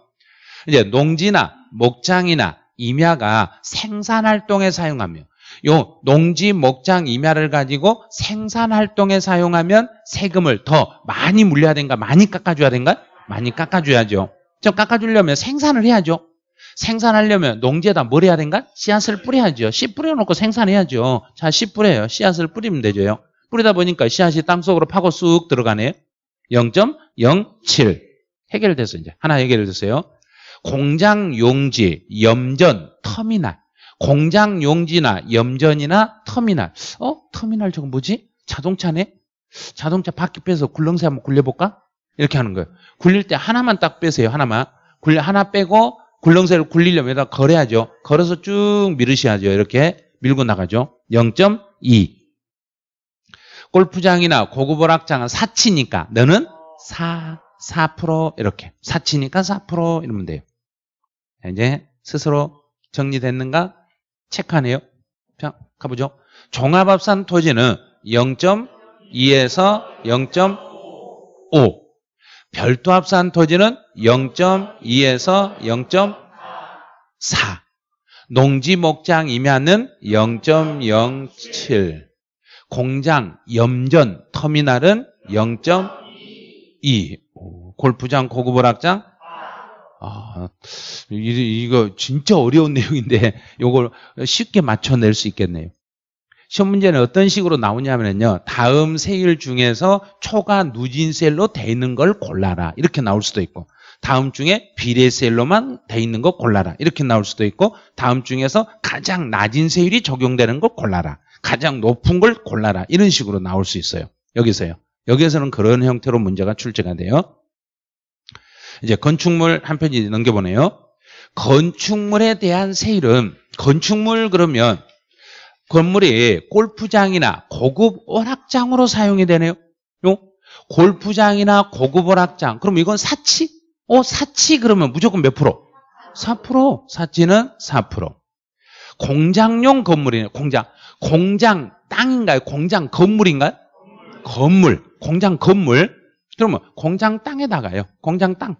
[SPEAKER 1] 이제 농지나 목장이나 임야가 생산 활동에 사용하며 요 농지, 목장, 임야를 가지고 생산 활동에 사용하면 세금을 더 많이 물려야 된가? 많이 깎아줘야 된가? 많이 깎아줘야죠. 좀 깎아주려면 생산을 해야죠. 생산하려면 농지에다 뭘 해야 된가? 씨앗을 뿌려야죠. 씨 뿌려놓고 생산해야죠. 자, 씨 뿌려요. 씨앗을 뿌리면 되죠. 뿌리다 보니까 씨앗이 땅속으로 파고 쑥 들어가네요. 0.07 해결돼서 이제 하나 해결됐어요. 공장 용지, 염전, 터미널. 공장 용지나 염전이나 터미널. 어? 터미널 저거 뭐지? 자동차네? 자동차 바퀴 빼서 굴렁쇠 한번 굴려볼까? 이렇게 하는 거예요. 굴릴 때 하나만 딱 빼세요. 하나만. 굴려 하나 빼고 굴렁쇠를 굴리려면 여기다 걸어야죠. 걸어서 쭉 밀으셔야죠. 이렇게 밀고 나가죠. 0.2. 골프장이나 고급 오락장은 사치니까 너는 4, 4% 이렇게. 사치니까 4% 이러면 돼요. 이제 스스로 정리됐는가? 체크하네요. 자, 가보죠. 종합합산 토지는 0.2에서 0.5. 별도 합산 토지는 0.2에서 0.4. 농지 목장 임야는 0.07. 공장, 염전, 터미널은 0.2. 골프장, 고급 오락장 아, 이거 진짜 어려운 내용인데 이걸 쉽게 맞춰낼 수 있겠네요. 시험 문제는 어떤 식으로 나오냐면요. 다음 세일 중에서 초과 누진셀로 돼 있는 걸 골라라. 이렇게 나올 수도 있고 다음 중에 비례셀로만 돼 있는 거 골라라. 이렇게 나올 수도 있고 다음 중에서 가장 낮은 세율이 적용되는 걸 골라라. 가장 높은 걸 골라라. 이런 식으로 나올 수 있어요. 여기서요. 여기에서는 그런 형태로 문제가 출제가 돼요. 이제 건축물 한 페이지 넘겨보네요. 건축물에 대한 세율은 건축물 그러면 건물이 골프장이나 고급 오락장으로 사용이 되네요. 요 골프장이나 고급 오락장. 그럼 이건 사치? 어, 사치 그러면 무조건 몇 프로? 4%. 사치는 4%. 공장용 건물이네요. 공장. 공장 땅인가요? 공장 건물인가요? 건물. 공장 건물. 그러면 공장 땅에다가요. 공장 땅.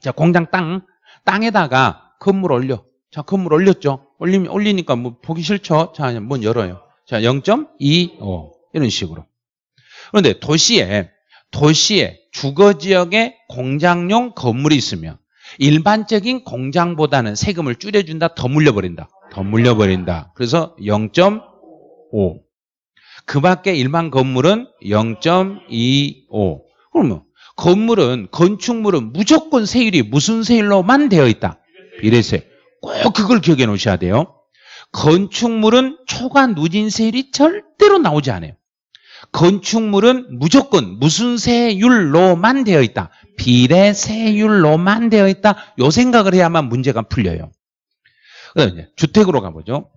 [SPEAKER 1] 자, 공장 땅, 땅에다가 건물 올려. 자, 건물 올렸죠? 올리면, 올리니까 뭐 보기 싫죠? 자, 문 열어요. 자, 0.25. 이런 식으로. 그런데 도시에, 도시에 주거 지역에 공장용 건물이 있으면 일반적인 공장보다는 세금을 줄여준다, 더 물려버린다. 더 물려 버린다. 그래서 0.5. 그 밖에 일반 건물은 0.25. 그러면 건물은 건축물은 무조건 세율이 무슨 세율로만 되어 있다. 비례세. 꼭 그걸 기억해 놓으셔야 돼요. 건축물은 초과 누진 세율이 절대로 나오지 않아요. 건축물은 무조건 무슨 세율로만 되어 있다. 비례세율로만 되어 있다. 요 생각을 해야만 문제가 풀려요. 주택으로 가보죠.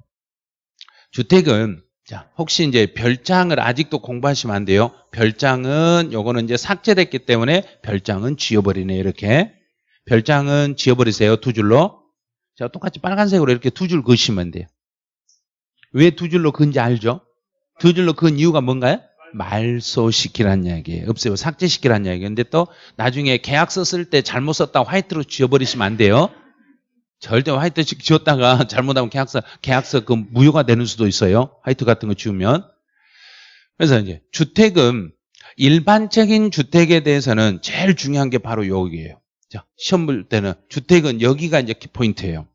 [SPEAKER 1] 주택은 자, 혹시 이제 별장을 아직도 공부하시면 안 돼요. 별장은 요거는 이제 삭제됐기 때문에 별장은 지워버리네 이렇게. 별장은 지워버리세요. 두 줄로. 자, 똑같이 빨간색으로 이렇게 두 줄 그으시면 돼요. 왜 두 줄로 그은지 알죠? 두 줄로 그은 이유가 뭔가요? 말소시키라는 이야기예요. 없애고 삭제시키라는 이야기예요. 근데 또 나중에 계약서 쓸 때 잘못 썼다 화이트로 지워버리시면 안 돼요. 절대 화이트 지웠다가 잘못하면 계약서, 계약서 그 무효가 되는 수도 있어요. 화이트 같은 거 지우면. 그래서 이제 주택은 일반적인 주택에 대해서는 제일 중요한 게 바로 여기에요. 자, 시험 볼 때는 주택은 여기가 이제 포인트예요.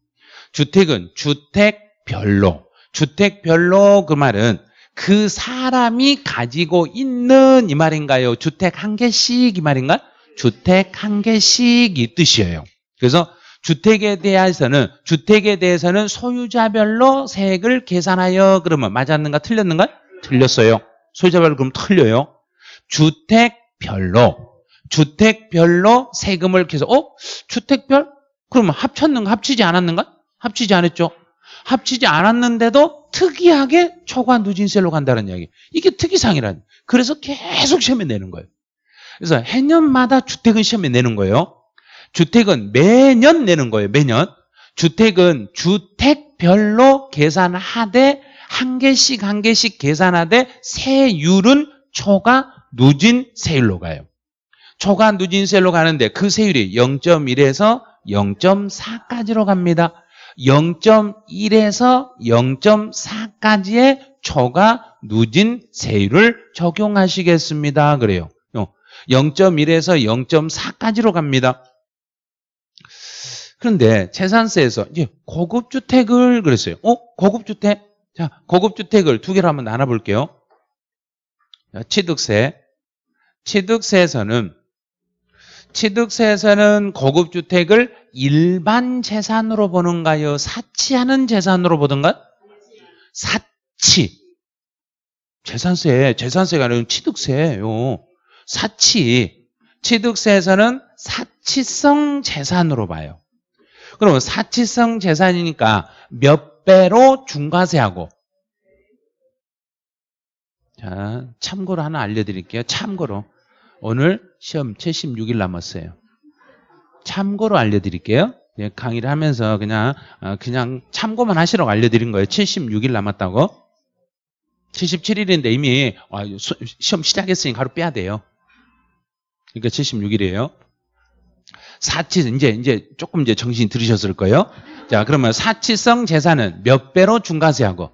[SPEAKER 1] 주택은 주택별로. 주택별로 그 말은 그 사람이 가지고 있는 이 말인가요? 주택 한 개씩 이 말인가? 주택 한 개씩 이 뜻이에요. 그래서 주택에 대해서는 주택에 대해서는 소유자별로 세액을 계산하여 그러면 맞았는가 틀렸는가? 틀렸어요. 소유자별로 그럼 틀려요. 주택별로 주택별로 세금을 계산. 어? 주택별? 그러면 합쳤는가? 합치지 않았는가? 합치지 않았죠. 합치지 않았는데도 특이하게 초과 누진세로 간다는 이야기. 이게 특이상이라는. 그래서 계속 시험에 내는 거예요. 그래서 해년마다 주택은 시험에 내는 거예요. 주택은 매년 내는 거예요. 매년. 주택은 주택별로 계산하되 한 개씩 한 개씩 계산하되 세율은 초과 누진 세율로 가요. 초과 누진 세율로 가는데 그 세율이 0.1에서 0.4까지로 갑니다. 0.1에서 0.4까지의 초과 누진 세율을 적용하시겠습니다. 그래요. 0.1에서 0.4까지로 갑니다. 그런데 재산세에서 이제 고급 주택을 그랬어요. 어? 고급 주택? 자, 고급 주택을 두 개로 한번 나눠 볼게요. 취득세. 취득세에서는 취득세에서는 고급 주택을 일반 재산으로 보는가요? 사치하는 재산으로 보던가? 사치. 재산세, 재산세가 아니라 취득세예요. 사치. 취득세에서는 사치성 재산으로 봐요. 그러면 사치성 재산이니까 몇 배로 중과세하고 자, 참고로 하나 알려드릴게요. 참고로. 오늘 시험 76일 남았어요. 참고로 알려드릴게요. 예, 강의를 하면서 그냥, 어, 그냥 참고만 하시라고 알려드린 거예요. 76일 남았다고. 77일인데 이미 아, 시험 시작했으니 바로 빼야 돼요. 그러니까 76일이에요. 사치 이제 이제 조금 이제 정신이 들으셨을 거예요. 자, 그러면 사치성 재산은 몇 배로 중과세하고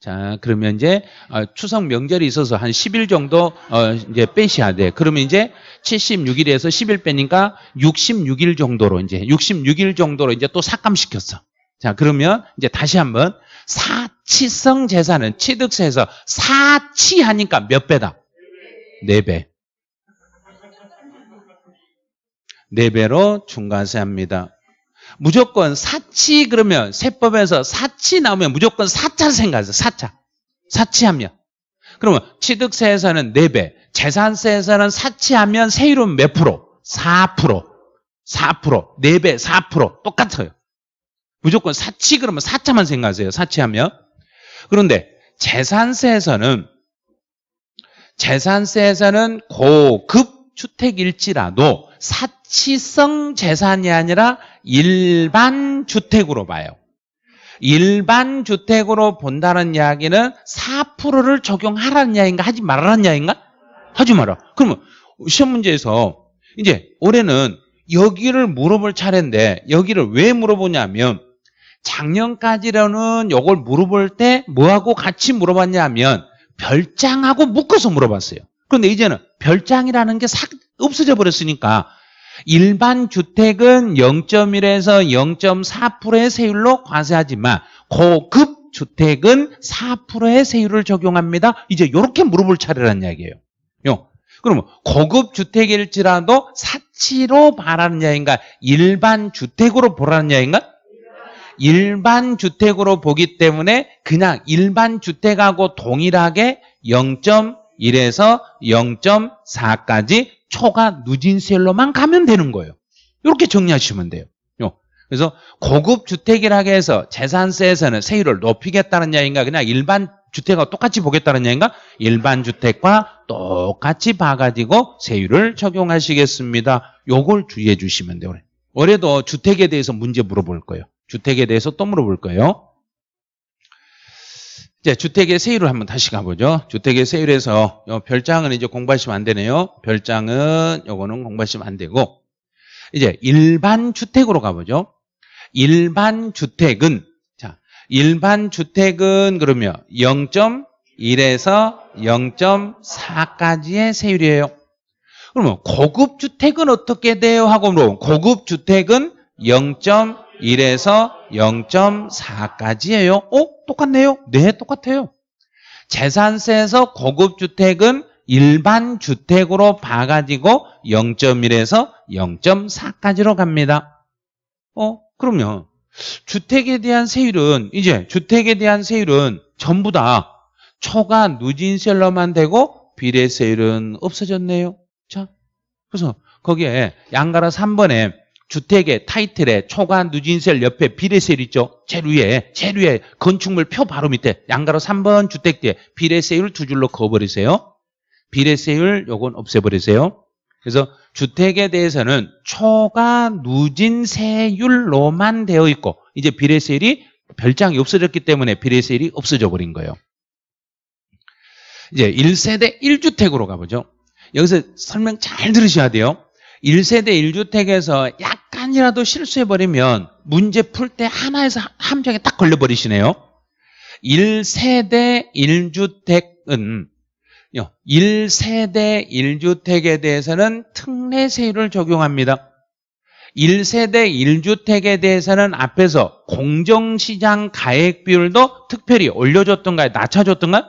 [SPEAKER 1] 자, 그러면 이제 어, 추석 명절이 있어서 한 10일 정도 어, 이제 빼셔야 돼. 그러면 이제 76일에서 10일 빼니까 66일 정도로 이제 66일 정도로 이제 또 삭감시켰어. 자, 그러면 이제 다시 한번 사치성 재산은 취득세에서 사치하니까 몇 배다? 4배. 4배로 중과세합니다. 무조건 사치 그러면 세법에서 사치 나오면 무조건 사차 생각하세요. 사차. 사치하면. 그러면 취득세에서는 4배, 재산세에서는 사치하면 세율은 몇 프로? 4%. 4%. 4배, 4%. 똑같아요. 무조건 사치 그러면 사차만 생각하세요. 사치하면. 그런데 재산세에서는 재산세에서는 고급 주택일지라도 사 치성 재산이 아니라 일반 주택으로 봐요. 일반 주택으로 본다는 이야기는 4%를 적용하라는 이야기인가 하지 말라는 이야기인가? 하지 마라. 그러면 시험 문제에서 이제 올해는 여기를 물어볼 차례인데 여기를 왜 물어보냐면 작년까지로는 이걸 물어볼 때 뭐하고 같이 물어봤냐면 별장하고 묶어서 물어봤어요. 그런데 이제는 별장이라는 게 사, 없어져 버렸으니까 일반 주택은 0.1에서 0.4%의 세율로 과세하지만 고급 주택은 4%의 세율을 적용합니다. 이제 이렇게 물어볼 차례라는 이야기예요. 요. 그러면 고급 주택일지라도 사치로 바라는 이야기인가? 일반 주택으로 보라는 이야기인가? 일반 주택으로 보기 때문에 그냥 일반 주택하고 동일하게 0.1에서 0.4까지 초과 누진세율로만 가면 되는 거예요. 이렇게 정리하시면 돼요. 그래서 고급 주택이라 해서 재산세에서는 세율을 높이겠다는 이야기인가 그냥 일반 주택과 똑같이 보겠다는 이야기인가 일반 주택과 똑같이 봐가지고 세율을 적용하시겠습니다. 요걸 주의해 주시면 돼요. 올해도 주택에 대해서 문제 물어볼 거예요. 주택에 대해서 또 물어볼 거예요. 이제 주택의 세율을 한번 다시 가보죠. 주택의 세율에서 별장은 이제 공부하시면 안 되네요. 별장은 요거는 공부하시면 안 되고 이제 일반 주택으로 가보죠. 일반 주택은 자 일반 주택은 그러면 0.1에서 0.4까지의 세율이에요. 그러면 고급 주택은 어떻게 돼요? 하고 물어보면 고급 주택은 0.1 에서 0.4까지예요. 어? 똑같네요. 네, 똑같아요. 재산세에서 고급 주택은 일반 주택으로 봐가지고 0.1에서 0.4까지로 갑니다. 어? 그러면 주택에 대한 세율은 이제 주택에 대한 세율은 전부 다 초과 누진세율로만 되고 비례세율은 없어졌네요. 자, 그래서 거기에 양가라 3번에 주택의 타이틀에 초과 누진세율 옆에 비례세율 있죠? 제일 위에, 제일 위에 건축물 표 바로 밑에 양가로 3번 주택 뒤에 비례세율 두 줄로 그어버리세요. 비례세율 요건 없애버리세요. 그래서 주택에 대해서는 초과 누진세율로만 되어 있고 이제 비례세율이 별장이 없어졌기 때문에 비례세율이 없어져 버린 거예요. 이제 1세대 1주택으로 가보죠. 여기서 설명 잘 들으셔야 돼요. 1세대 1주택에서 약간이라도 실수해버리면 문제 풀 때 하나에서 함정에 딱 걸려버리시네요. 1세대 1주택은 1세대 1주택에 대해서는 특례세율을 적용합니다. 1세대 1주택에 대해서는 앞에서 공정시장 가액 비율도 특별히 올려줬던가요? 낮춰줬던가요?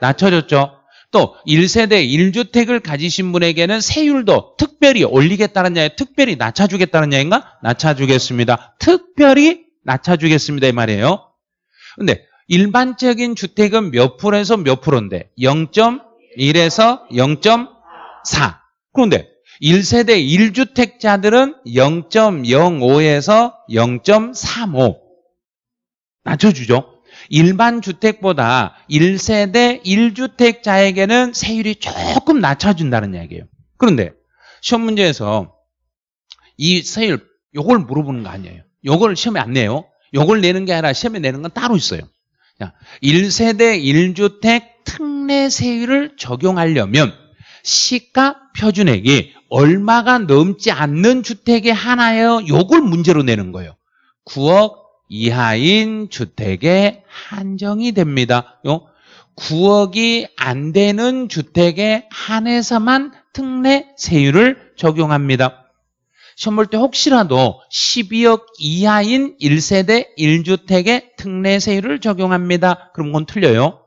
[SPEAKER 1] 낮춰줬죠. 또 1세대 1주택을 가지신 분에게는 세율도 특별히 올리겠다는 냐 특별히 낮춰주겠다는 야인가 낮춰주겠습니다. 특별히 낮춰주겠습니다 이 말이에요. 근데 일반적인 주택은 몇 프로에서 몇 프로인데 0.1에서 0.4 그런데 1세대 1주택자들은 0.05에서 0.35 낮춰주죠. 일반 주택보다 1세대 1주택자에게는 세율이 조금 낮춰준다는 이야기예요. 그런데 시험 문제에서 이 세율 요걸 물어보는 거 아니에요. 요걸 시험에 안 내요. 요걸 내는 게 아니라 시험에 내는 건 따로 있어요. 자, 1세대 1주택 특례 세율을 적용하려면 시가 표준액이 얼마가 넘지 않는 주택의 하나예요. 요걸 문제로 내는 거예요. 9억 이하인 주택에 한정이 됩니다. 9억이 안 되는 주택에 한해서만 특례 세율을 적용합니다. 시험 볼 때 혹시라도 12억 이하인 1세대 1주택에 특례 세율을 적용합니다. 그럼 그건 틀려요.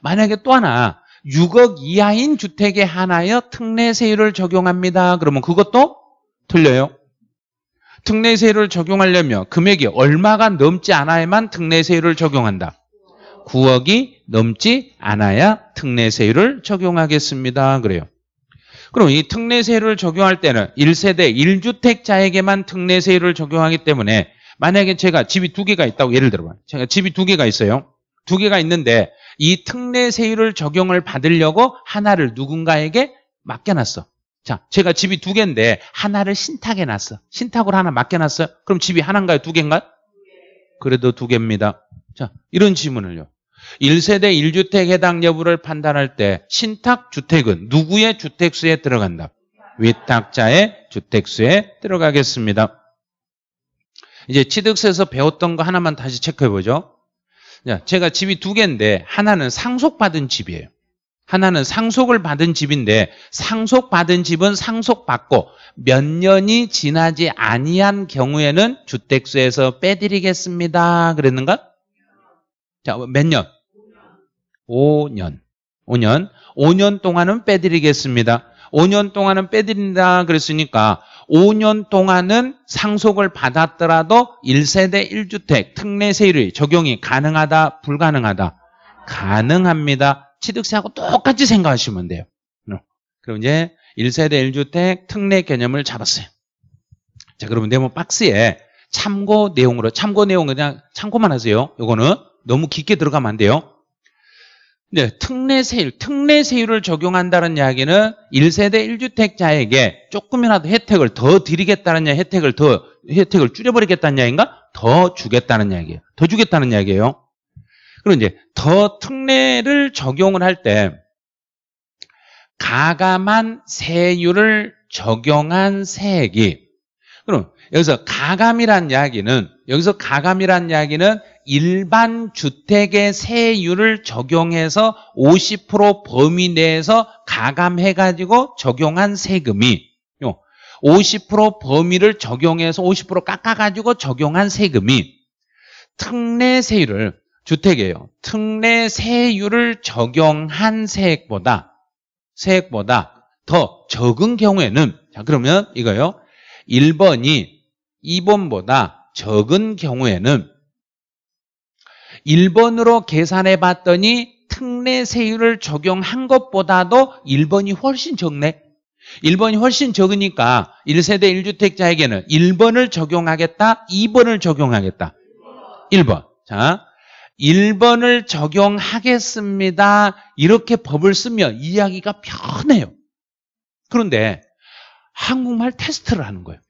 [SPEAKER 1] 만약에 또 하나 6억 이하인 주택에 한하여 특례 세율을 적용합니다. 그러면 그것도 틀려요. 특례세율을 적용하려면 금액이 얼마가 넘지 않아야만 특례세율을 적용한다. 9억이 넘지 않아야 특례세율을 적용하겠습니다. 그래요. 그럼 이 특례세율을 적용할 때는 1세대 1주택자에게만 특례세율을 적용하기 때문에 만약에 제가 집이 두 개가 있다고 예를 들어봐. 제가 집이 두 개가 있어요. 두 개가 있는데 이 특례세율을 적용을 받으려고 하나를 누군가에게 맡겨놨어. 자, 제가 집이 두 개인데 하나를 신탁해 놨어. 신탁으로 하나 맡겨 놨어요. 그럼 집이 하나인가요? 두 개인가요? 그래도 두 개입니다. 자, 이런 질문을요. 1세대 1주택 해당 여부를 판단할 때 신탁 주택은 누구의 주택수에 들어간다? 위탁자의 주택수에 들어가겠습니다. 이제 취득세에서 배웠던 거 하나만 다시 체크해 보죠. 제가 집이 두 개인데 하나는 상속받은 집이에요. 하나는 상속을 받은 집인데 상속받은 집은 상속받고 몇 년이 지나지 아니한 경우에는 주택수에서 빼드리겠습니다. 그랬는가? 자, 몇 년? 5년. 5년. 5년 동안은 빼드리겠습니다. 5년 동안은 빼드린다 그랬으니까 5년 동안은 상속을 받았더라도 1세대 1주택 특례세율이 적용이 가능하다 불가능하다? 가능합니다. 취득세하고 똑같이 생각하시면 돼요. 어. 그럼 이제 1세대 1주택 특례 개념을 잡았어요. 자, 그러면 데모 박스에 참고 내용으로 참고 내용 그냥 참고만 하세요. 요거는 너무 깊게 들어가면 안 돼요. 네, 특례세율, 특례세율을 적용한다는 이야기는 1세대 1주택자에게 조금이라도 혜택을 더 드리겠다는 이야기, 혜택을 더, 혜택을 줄여버리겠다는 이야기인가? 더 주겠다는 이야기예요. 더 주겠다는 이야기예요. 그럼 이제 더 특례를 적용을 할 때 가감한 세율을 적용한 세액이 그럼 여기서 가감이란 이야기는 여기서 가감이란 이야기는 일반 주택의 세율을 적용해서 50% 범위 내에서 가감해가지고 적용한 세금이 50% 범위를 적용해서 50% 깎아가지고 적용한 세금이 특례 세율을 주택이에요. 특례세율을 적용한 세액보다 세액보다 더 적은 경우에는 자 그러면 이거요. 1번이 2번보다 적은 경우에는 1번으로 계산해 봤더니 특례세율을 적용한 것보다도 1번이 훨씬 적네. 1번이 훨씬 적으니까 1세대 1주택자에게는 1번을 적용하겠다, 2번을 적용하겠다. 1번. 자, 1번을 적용하겠습니다. 이렇게 법을 쓰면 이야기가 편해요. 그런데 한국말 테스트를 하는 거예요.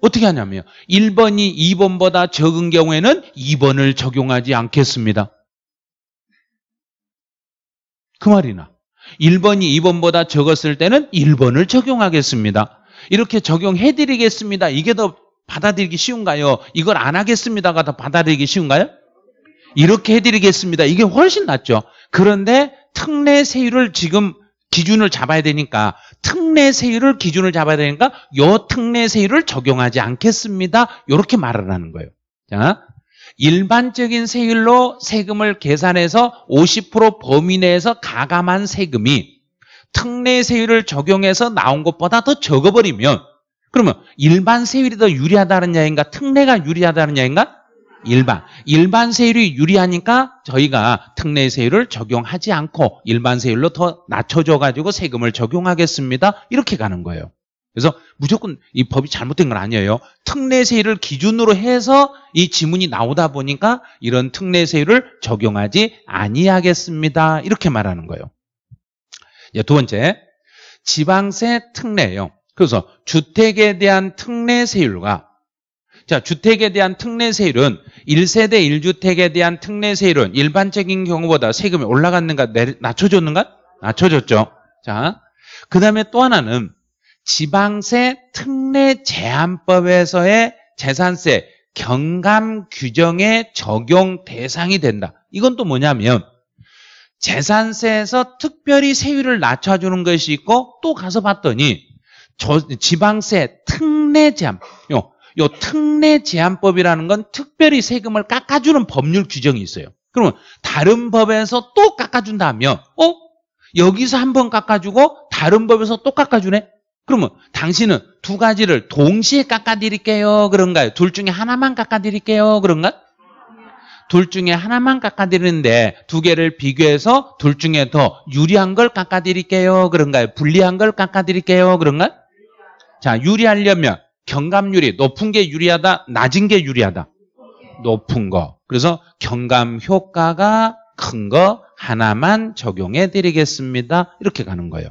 [SPEAKER 1] 어떻게 하냐면요. 1번이 2번보다 적은 경우에는 2번을 적용하지 않겠습니다. 그 말이나 1번이 2번보다 적었을 때는 1번을 적용하겠습니다. 이렇게 적용해드리겠습니다. 이게 더 받아들이기 쉬운가요? 이걸 안 하겠습니다가 더 받아들이기 쉬운가요? 이렇게 해드리겠습니다. 이게 훨씬 낫죠. 그런데 특례 세율을 지금 기준을 잡아야 되니까 특례 세율을 기준을 잡아야 되니까 요 특례 세율을 적용하지 않겠습니다. 이렇게 말을 하는 거예요. 자, 일반적인 세율로 세금을 계산해서 50% 범위 내에서 가감한 세금이 특례 세율을 적용해서 나온 것보다 더 적어버리면 그러면 일반 세율이 더 유리하다는 이야기인가 특례가 유리하다는 이야기인가? 일반. 일반 세율이 유리하니까 저희가 특례 세율을 적용하지 않고 일반 세율로 더 낮춰줘 가지고 세금을 적용하겠습니다. 이렇게 가는 거예요. 그래서 무조건 이 법이 잘못된 건 아니에요. 특례 세율을 기준으로 해서 이 지문이 나오다 보니까 이런 특례 세율을 적용하지 아니하겠습니다. 이렇게 말하는 거예요. 두 번째, 지방세 특례예요. 그래서 주택에 대한 특례 세율과 자, 주택에 대한 특례 세율은 1세대 1주택에 대한 특례 세율은 일반적인 경우보다 세금이 올라갔는가 낮춰졌는가? 낮춰졌죠. 자, 그 다음에 또 하나는 지방세 특례 제한법에서의 재산세 경감 규정의 적용 대상이 된다. 이건 또 뭐냐면 재산세에서 특별히 세율을 낮춰주는 것이 있고 또 가서 봤더니 지방세 특례 제한 요, 요 특례 제한법이라는 건 특별히 세금을 깎아주는 법률 규정이 있어요. 그러면 다른 법에서 또 깎아준다면 어? 여기서 한 번 깎아주고 다른 법에서 또 깎아주네? 그러면 당신은 두 가지를 동시에 깎아드릴게요. 그런가요? 둘 중에 하나만 깎아드릴게요. 그런가? 둘 중에 하나만 깎아드리는데 두 개를 비교해서 둘 중에 더 유리한 걸 깎아드릴게요. 그런가요? 불리한 걸 깎아드릴게요. 그런가? 자, 유리하려면 경감률이 높은 게 유리하다, 낮은 게 유리하다. 높은 거. 그래서 경감 효과가 큰 거 하나만 적용해 드리겠습니다. 이렇게 가는 거예요.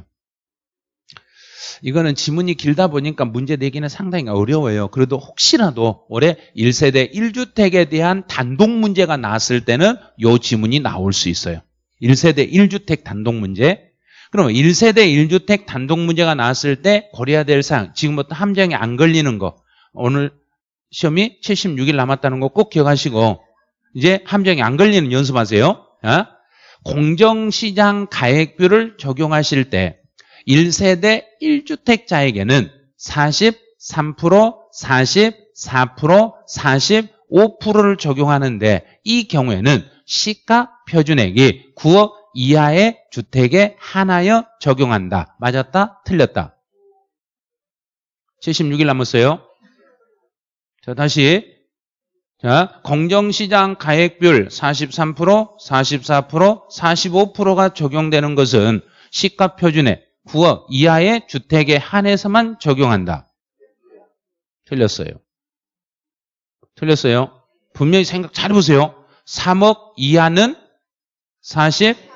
[SPEAKER 1] 이거는 지문이 길다 보니까 문제 내기는 상당히 어려워요. 그래도 혹시라도 올해 1세대 1주택에 대한 단독 문제가 나왔을 때는 이 지문이 나올 수 있어요. 1세대 1주택 단독 문제. 그러면 1세대 1주택 단독 문제가 나왔을 때 고려해야 될 사항, 지금부터 함정이 안 걸리는 거. 오늘 시험이 76일 남았다는 거 꼭 기억하시고 이제 함정이 안 걸리는 연습하세요. 어? 공정시장 가액뷰를 적용하실 때 1세대 1주택자에게는 43%, 44%, 45%를 적용하는데 이 경우에는 시가 표준액이 9억 이하의 주택에 하나여 적용한다. 맞았다? 틀렸다? 76일 남았어요. 자, 다시. 자, 공정시장 가액률 43%, 44%, 45%가 적용되는 것은 시가 표준액 9억 이하의 주택에 한해서만 적용한다. 틀렸어요. 틀렸어요. 분명히 생각 잘 해보세요. 3억 이하는 43%,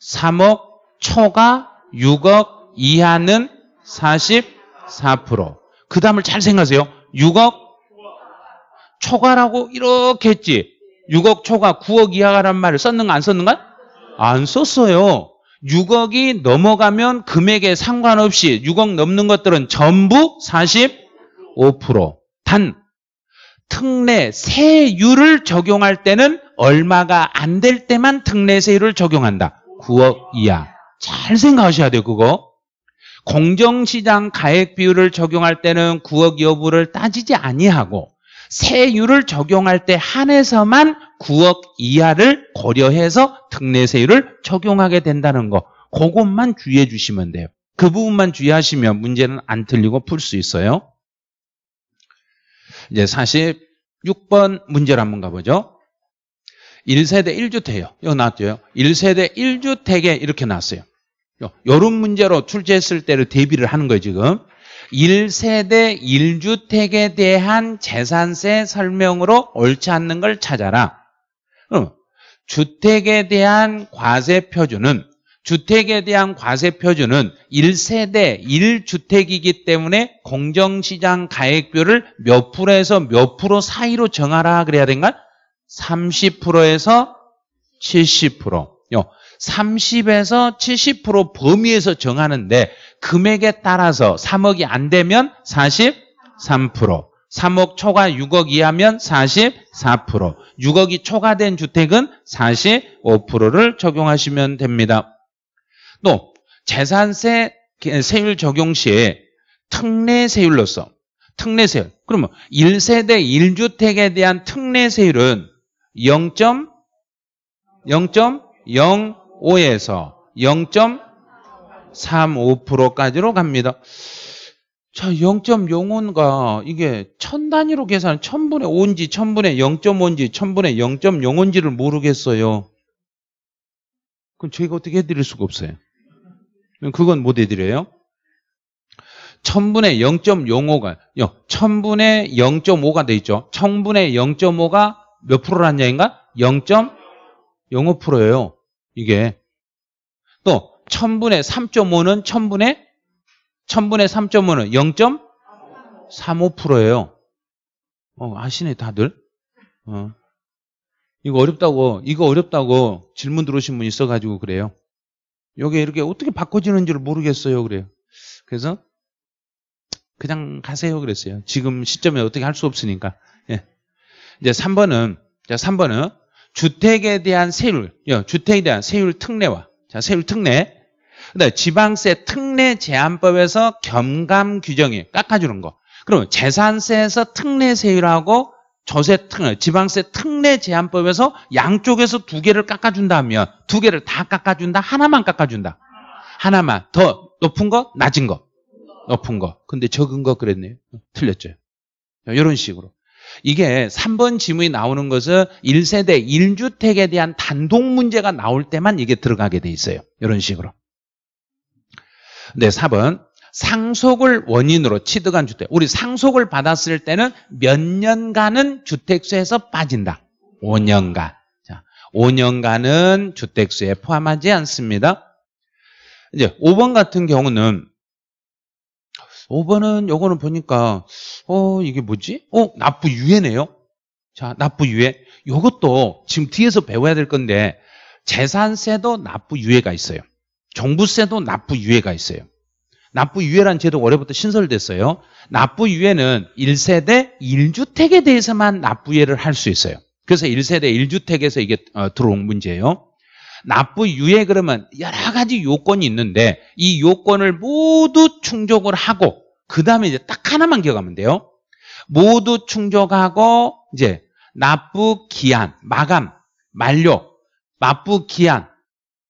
[SPEAKER 1] 3억 초과 6억 이하는 44%. 그 다음을 잘 생각하세요. 6억 초과라고 이렇게 했지. 6억 초과 9억 이하라는 말을 썼는가 안 썼는가? 안 썼어요. 6억이 넘어가면 금액에 상관없이 6억 넘는 것들은 전부 45%. 단 특례 세율을 적용할 때는 얼마가 안 될 때만 특례 세율을 적용한다. 9억 이하. 잘 생각하셔야 돼요, 그거. 공정시장 가액 비율을 적용할 때는 9억 여부를 따지지 아니하고 세율을 적용할 때 한해서만 9억 이하를 고려해서 특례세율을 적용하게 된다는 거 그것만 주의해 주시면 돼요. 그 부분만 주의하시면 문제는 안 틀리고 풀 수 있어요. 이제 46번 문제를 한번 가보죠. 1세대 1주택이요. 여기 나왔죠. 1세대 1주택에 이렇게 나왔어요. 요런 문제로 출제했을 때를 대비를 하는 거예요, 지금. 1세대 1주택에 대한 재산세 설명으로 옳지 않는 걸 찾아라. 주택에 대한 과세 표준은 주택에 대한 과세 표준은 1세대 1주택이기 때문에 공정시장 가액비율을 몇 프로에서 몇 프로 사이로 정하라 그래야 된가? 30%에서 70%. 요 30에서 70% 범위에서 정하는데 금액에 따라서 3억이 안 되면 43%, 3억 초과 6억 이하면 44%, 6억이 초과된 주택은 45%를 적용하시면 됩니다. 또 재산세 세율 적용 시에 특례세율로서 특례세율 그러면 1세대 1주택에 대한 특례세율은 0. 0.05에서 0.35%까지로 갑니다. 자, 0.05가 이게 천 단위로 계산, 천분의 5인지, 천분의 0.5인지, 천분의 0.05인지를 모르겠어요. 그럼 저희가 어떻게 해드릴 수가 없어요. 그건 못 해드려요. 천분의 0.05가, 천분의 0.5가 돼 있죠. 천분의 0.5가 몇 프로란 얘기인가? 0.05%예요. 이게. 또, 천분의 3.5는 천분의, 천분의 3.5는 0.35%예요. 어, 아시네, 다들? 어. 이거 어렵다고, 이거 어렵다고 질문 들어오신 분 있어가지고 그래요. 요게 이렇게 어떻게 바꿔지는지를 모르겠어요. 그래요. 그래서 그냥 가세요. 그랬어요. 지금 시점에 어떻게 할 수 없으니까. 예. 이제 3번은, 자, 3번은 주택에 대한 세율, 예, 주택에 대한 세율 특례와, 자, 세율 특례. 그다음 지방세 특례 제한법에서 겸감 규정이 깎아주는 거. 그러면 재산세에서 특례 세율하고 조세 특례, 지방세 특례 제한법에서 양쪽에서 두 개를 깎아준다면 두 개를 다 깎아준다, 하나만 깎아준다. 하나만 더 높은 거, 낮은 거, 높은 거. 근데 적은 거 그랬네요. 틀렸죠. 이런 식으로. 이게 3번 지문이 나오는 것은 1세대 1주택에 대한 단독 문제가 나올 때만 이게 들어가게 돼 있어요. 이런 식으로. 네, 4번. 상속을 원인으로 취득한 주택. 우리 상속을 받았을 때는 몇 년간은 주택수에서 빠진다. 5년간. 자, 5년간은 주택수에 포함하지 않습니다. 이제 5번 같은 경우는 5번은 요거는 보니까 어 이게 뭐지? 어 납부 유예네요. 자 납부 유예. 요것도 지금 뒤에서 배워야 될 건데 재산세도 납부 유예가 있어요. 종부세도 납부 유예가 있어요. 납부 유예란 제도가 올해부터 신설됐어요. 납부 유예는 1세대 1주택에 대해서만 납부 유예를 할 수 있어요. 그래서 1세대 1주택에서 이게 어, 들어온 문제예요. 납부 유예 그러면 여러 가지 요건이 있는데 이 요건을 모두 충족을 하고 그 다음에 이제 딱 하나만 기억하면 돼요. 모두 충족하고 이제 납부 기한, 마감, 만료, 납부 기한.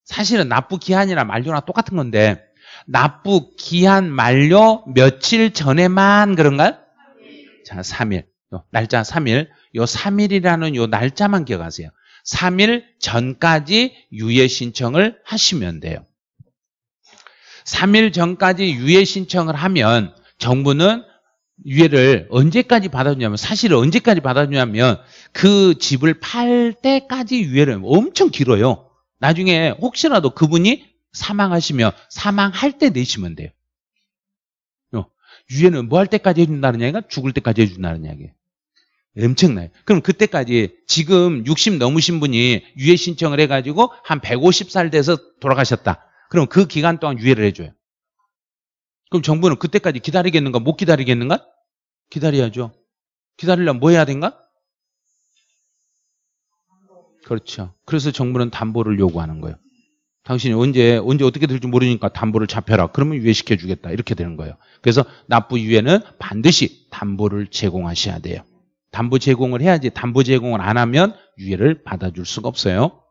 [SPEAKER 1] 사실은 납부 기한이나 만료나 똑같은 건데 납부 기한 만료 며칠 전에만 그런가요? 자, 3일. 날짜 3일. 요 3일이라는 요 날짜만 기억하세요. 3일 전까지 유예 신청을 하시면 돼요. 3일 전까지 유예 신청을 하면 정부는 유예를 언제까지 받아주냐면 사실 언제까지 받아주냐면 그 집을 팔 때까지 유예를 엄청 길어요. 나중에 혹시라도 그분이 사망하시면 사망할 때 내시면 돼요. 어, 유예는 뭐 할 때까지 해준다는 이야기가 죽을 때까지 해준다는 이야기예요. 엄청나요. 그럼 그때까지 지금 60 넘으신 분이 유예 신청을 해가지고 한 150살 돼서 돌아가셨다. 그럼 그 기간 동안 유예를 해줘요. 그럼 정부는 그때까지 기다리겠는가 못 기다리겠는가? 기다려야죠. 기다리려면 뭐 해야 된가? 그렇죠. 그래서 정부는 담보를 요구하는 거예요. 당신이 언제 언제 어떻게 될지 모르니까 담보를 잡혀라. 그러면 유예시켜 주겠다. 이렇게 되는 거예요. 그래서 납부 유예는 반드시 담보를 제공하셔야 돼요. 담보 제공을 해야지 담보 제공을 안 하면 유예를 받아줄 수가 없어요.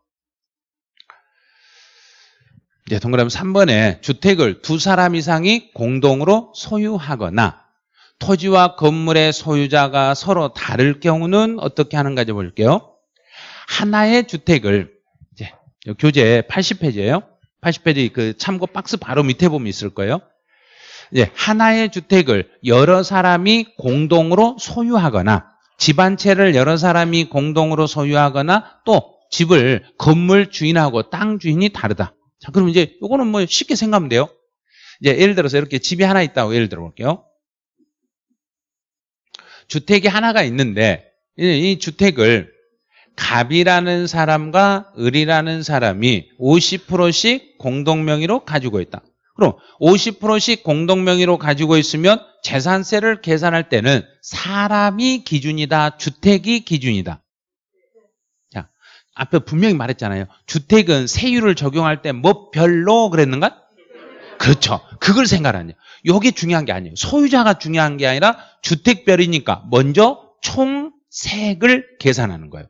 [SPEAKER 1] 이제 동그라미 3번에 주택을 두 사람 이상이 공동으로 소유하거나 토지와 건물의 소유자가 서로 다를 경우는 어떻게 하는가 좀 볼게요. 하나의 주택을 교재 80페이지예요. 80페이지 그 참고 박스 바로 밑에 보면 있을 거예요. 이제 하나의 주택을 여러 사람이 공동으로 소유하거나 집한 채를 여러 사람이 공동으로 소유하거나 또 집을 건물 주인하고 땅 주인이 다르다. 자, 그럼 이제 요거는 뭐 쉽게 생각하면 돼요. 이제 예를 들어서 이렇게 집이 하나 있다고 예를 들어 볼게요. 주택이 하나가 있는데 이 주택을 갑이라는 사람과 을이라는 사람이 50%씩 공동명의로 가지고 있다. 그럼 50%씩 공동명의로 가지고 있으면 재산세를 계산할 때는 사람이 기준이다, 주택이 기준이다. 자, 앞에 분명히 말했잖아요. 주택은 세율을 적용할 때 뭐 별로 그랬는가? 그렇죠. 그걸 생각하냐. 이게 중요한 게 아니에요. 소유자가 중요한 게 아니라 주택별이니까 먼저 총세액을 계산하는 거예요.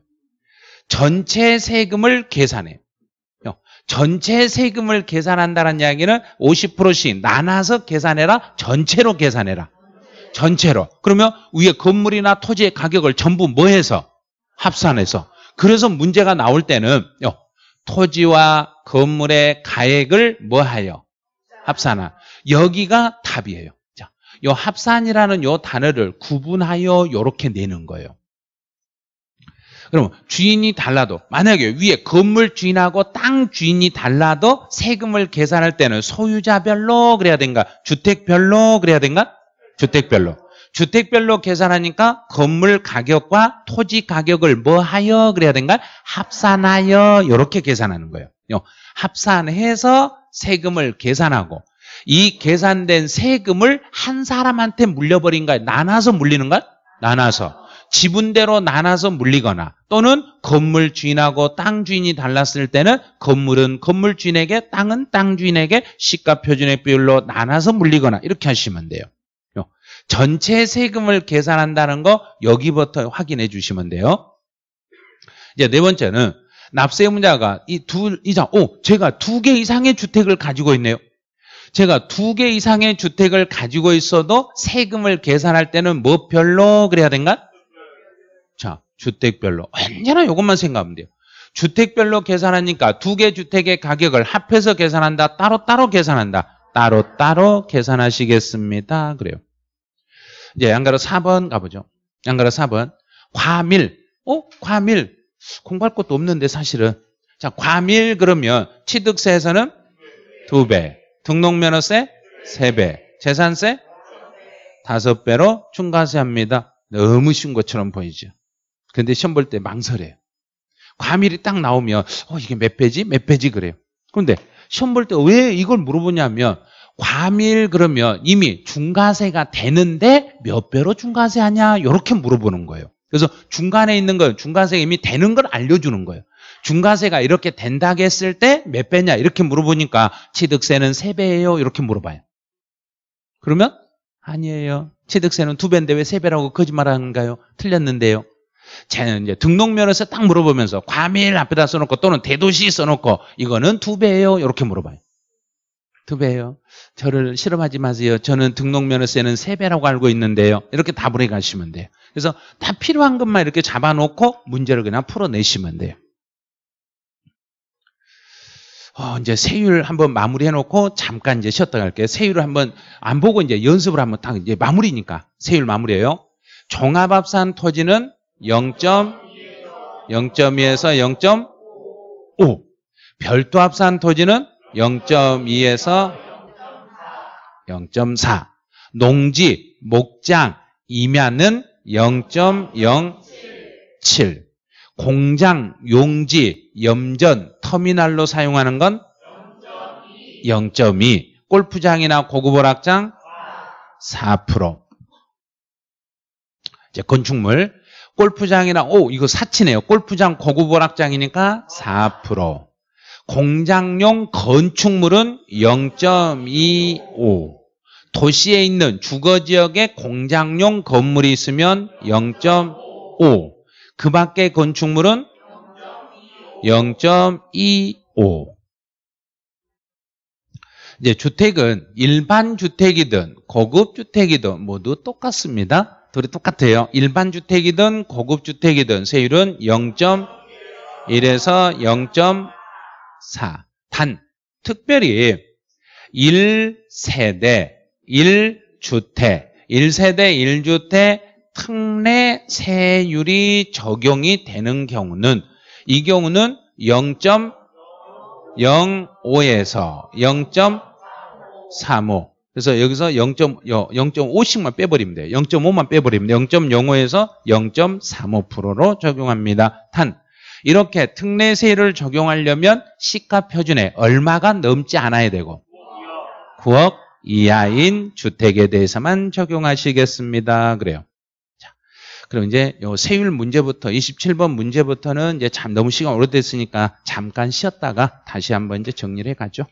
[SPEAKER 1] 전체 세금을 계산해요. 전체 세금을 계산한다는 이야기는 50%씩 나눠서 계산해라. 전체로 계산해라. 전체로. 그러면 위에 건물이나 토지의 가격을 전부 뭐 해서? 합산해서. 그래서 문제가 나올 때는 토지와 건물의 가액을 뭐 하여? 합산하. 여기가 답이에요. 자, 요 합산이라는 요 단어를 구분하여 요렇게 내는 거예요. 그럼 주인이 달라도 만약에 위에 건물 주인하고 땅 주인이 달라도 세금을 계산할 때는 소유자별로 그래야 된가? 주택별로 그래야 된가? 주택별로. 주택별로 계산하니까 건물 가격과 토지 가격을 뭐 하여 그래야 된가? 합산하여 이렇게 계산하는 거예요. 합산해서 세금을 계산하고 이 계산된 세금을 한 사람한테 물려버린 거예요. 나눠서 물리는 거야? 나눠서. 지분대로 나눠서 물리거나 또는 건물 주인하고 땅 주인이 달랐을 때는 건물은 건물 주인에게 땅은 땅 주인에게 시가 표준의 비율로 나눠서 물리거나 이렇게 하시면 돼요. 전체 세금을 계산한다는 거 여기부터 확인해 주시면 돼요. 이제 네 번째는 납세의무자가 이 두 이상 오 제가 두 개 이상의 주택을 가지고 있네요. 제가 두 개 이상의 주택을 가지고 있어도 세금을 계산할 때는 뭐 별로 그래야 된가? 자, 주택별로. 언제나 이것만 생각하면 돼요. 주택별로 계산하니까 두 개 주택의 가격을 합해서 계산한다. 따로따로 계산한다. 따로 따로 계산하시겠습니다. 그래요. 이제 양가로 4번 가보죠. 양가로 4번. 과밀. 어? 과밀. 공부할 것도 없는데 사실은. 자, 과밀 그러면 취득세에서는 두 배. 등록면허세 세 배. 재산세 다섯 배로 중과세합니다. 너무 쉬운 것처럼 보이죠. 근데 시험 볼 때 망설여요. 과밀이 딱 나오면 어 이게 몇 배지? 몇 배지 그래요. 그런데 시험 볼 때 왜 이걸 물어보냐면 과밀 그러면 이미 중과세가 되는데 몇 배로 중과세 하냐 이렇게 물어보는 거예요. 그래서 중간에 있는 건 중과세가 이미 되는 걸 알려주는 거예요. 중과세가 이렇게 된다고 했을 때 몇 배냐 이렇게 물어보니까 취득세는 세배예요 이렇게 물어봐요. 그러면 아니에요. 취득세는 두배인데왜 세배라고 거짓말하는가요? 틀렸는데요. 이제 등록면허서 딱 물어보면서 과밀 앞에다 써놓고 또는 대도시 써놓고 이거는 두 배예요. 이렇게 물어봐요. 두 배예요. 저를 실험하지 마세요. 저는 등록면허세는 세 배라고 알고 있는데요. 이렇게 답을 해가시면 돼요. 그래서 다 필요한 것만 이렇게 잡아놓고 문제를 그냥 풀어내시면 돼요. 어, 이제 세율 한번 마무리해놓고 잠깐 이제 쉬었다 갈게요. 세율을 한번 안 보고 이제 연습을 한번 딱 이제 마무리니까 세율 마무리예요. 종합합산 토지는 0.0.2에서 0.5 별도 합산 토지는 0.2에서 0.4 농지, 목장, 임야는 0.07 공장, 용지, 염전, 터미널로 사용하는 건 0.2 골프장이나 고급 오락장 4% 이제 건축물 골프장이나 오 이거 사치네요. 골프장 고급 오락장이니까 4%. 공장용 건축물은 0.25. 도시에 있는 주거 지역에 공장용 건물이 있으면 0.5. 그 밖의 건축물은 0.25. 이제 주택은 일반 주택이든 고급 주택이든 모두 똑같습니다. 둘이 똑같아요. 일반 주택이든 고급 주택이든 세율은 0.1에서 0.4. 단 특별히 1세대 1주택 1세대 1주택 특례 세율이 적용이 되는 경우는 이 경우는 0. 0.5에서 0.35. 그래서 여기서 0. 0.5씩만 빼버리면 돼요. 0.5만 빼버리면 돼요. 0.05에서 0.35%로 적용합니다. 탄. 이렇게 특례세율을 적용하려면 시가 표준에 얼마가 넘지 않아야 되고 9억 이하인 주택에 대해서만 적용하시겠습니다. 그래요. 자, 그럼 이제 요 세율 문제부터 27번 문제부터는 이제 참 너무 시간 오래됐으니까 잠깐 쉬었다가 다시 한번 이제 정리를 해 가죠.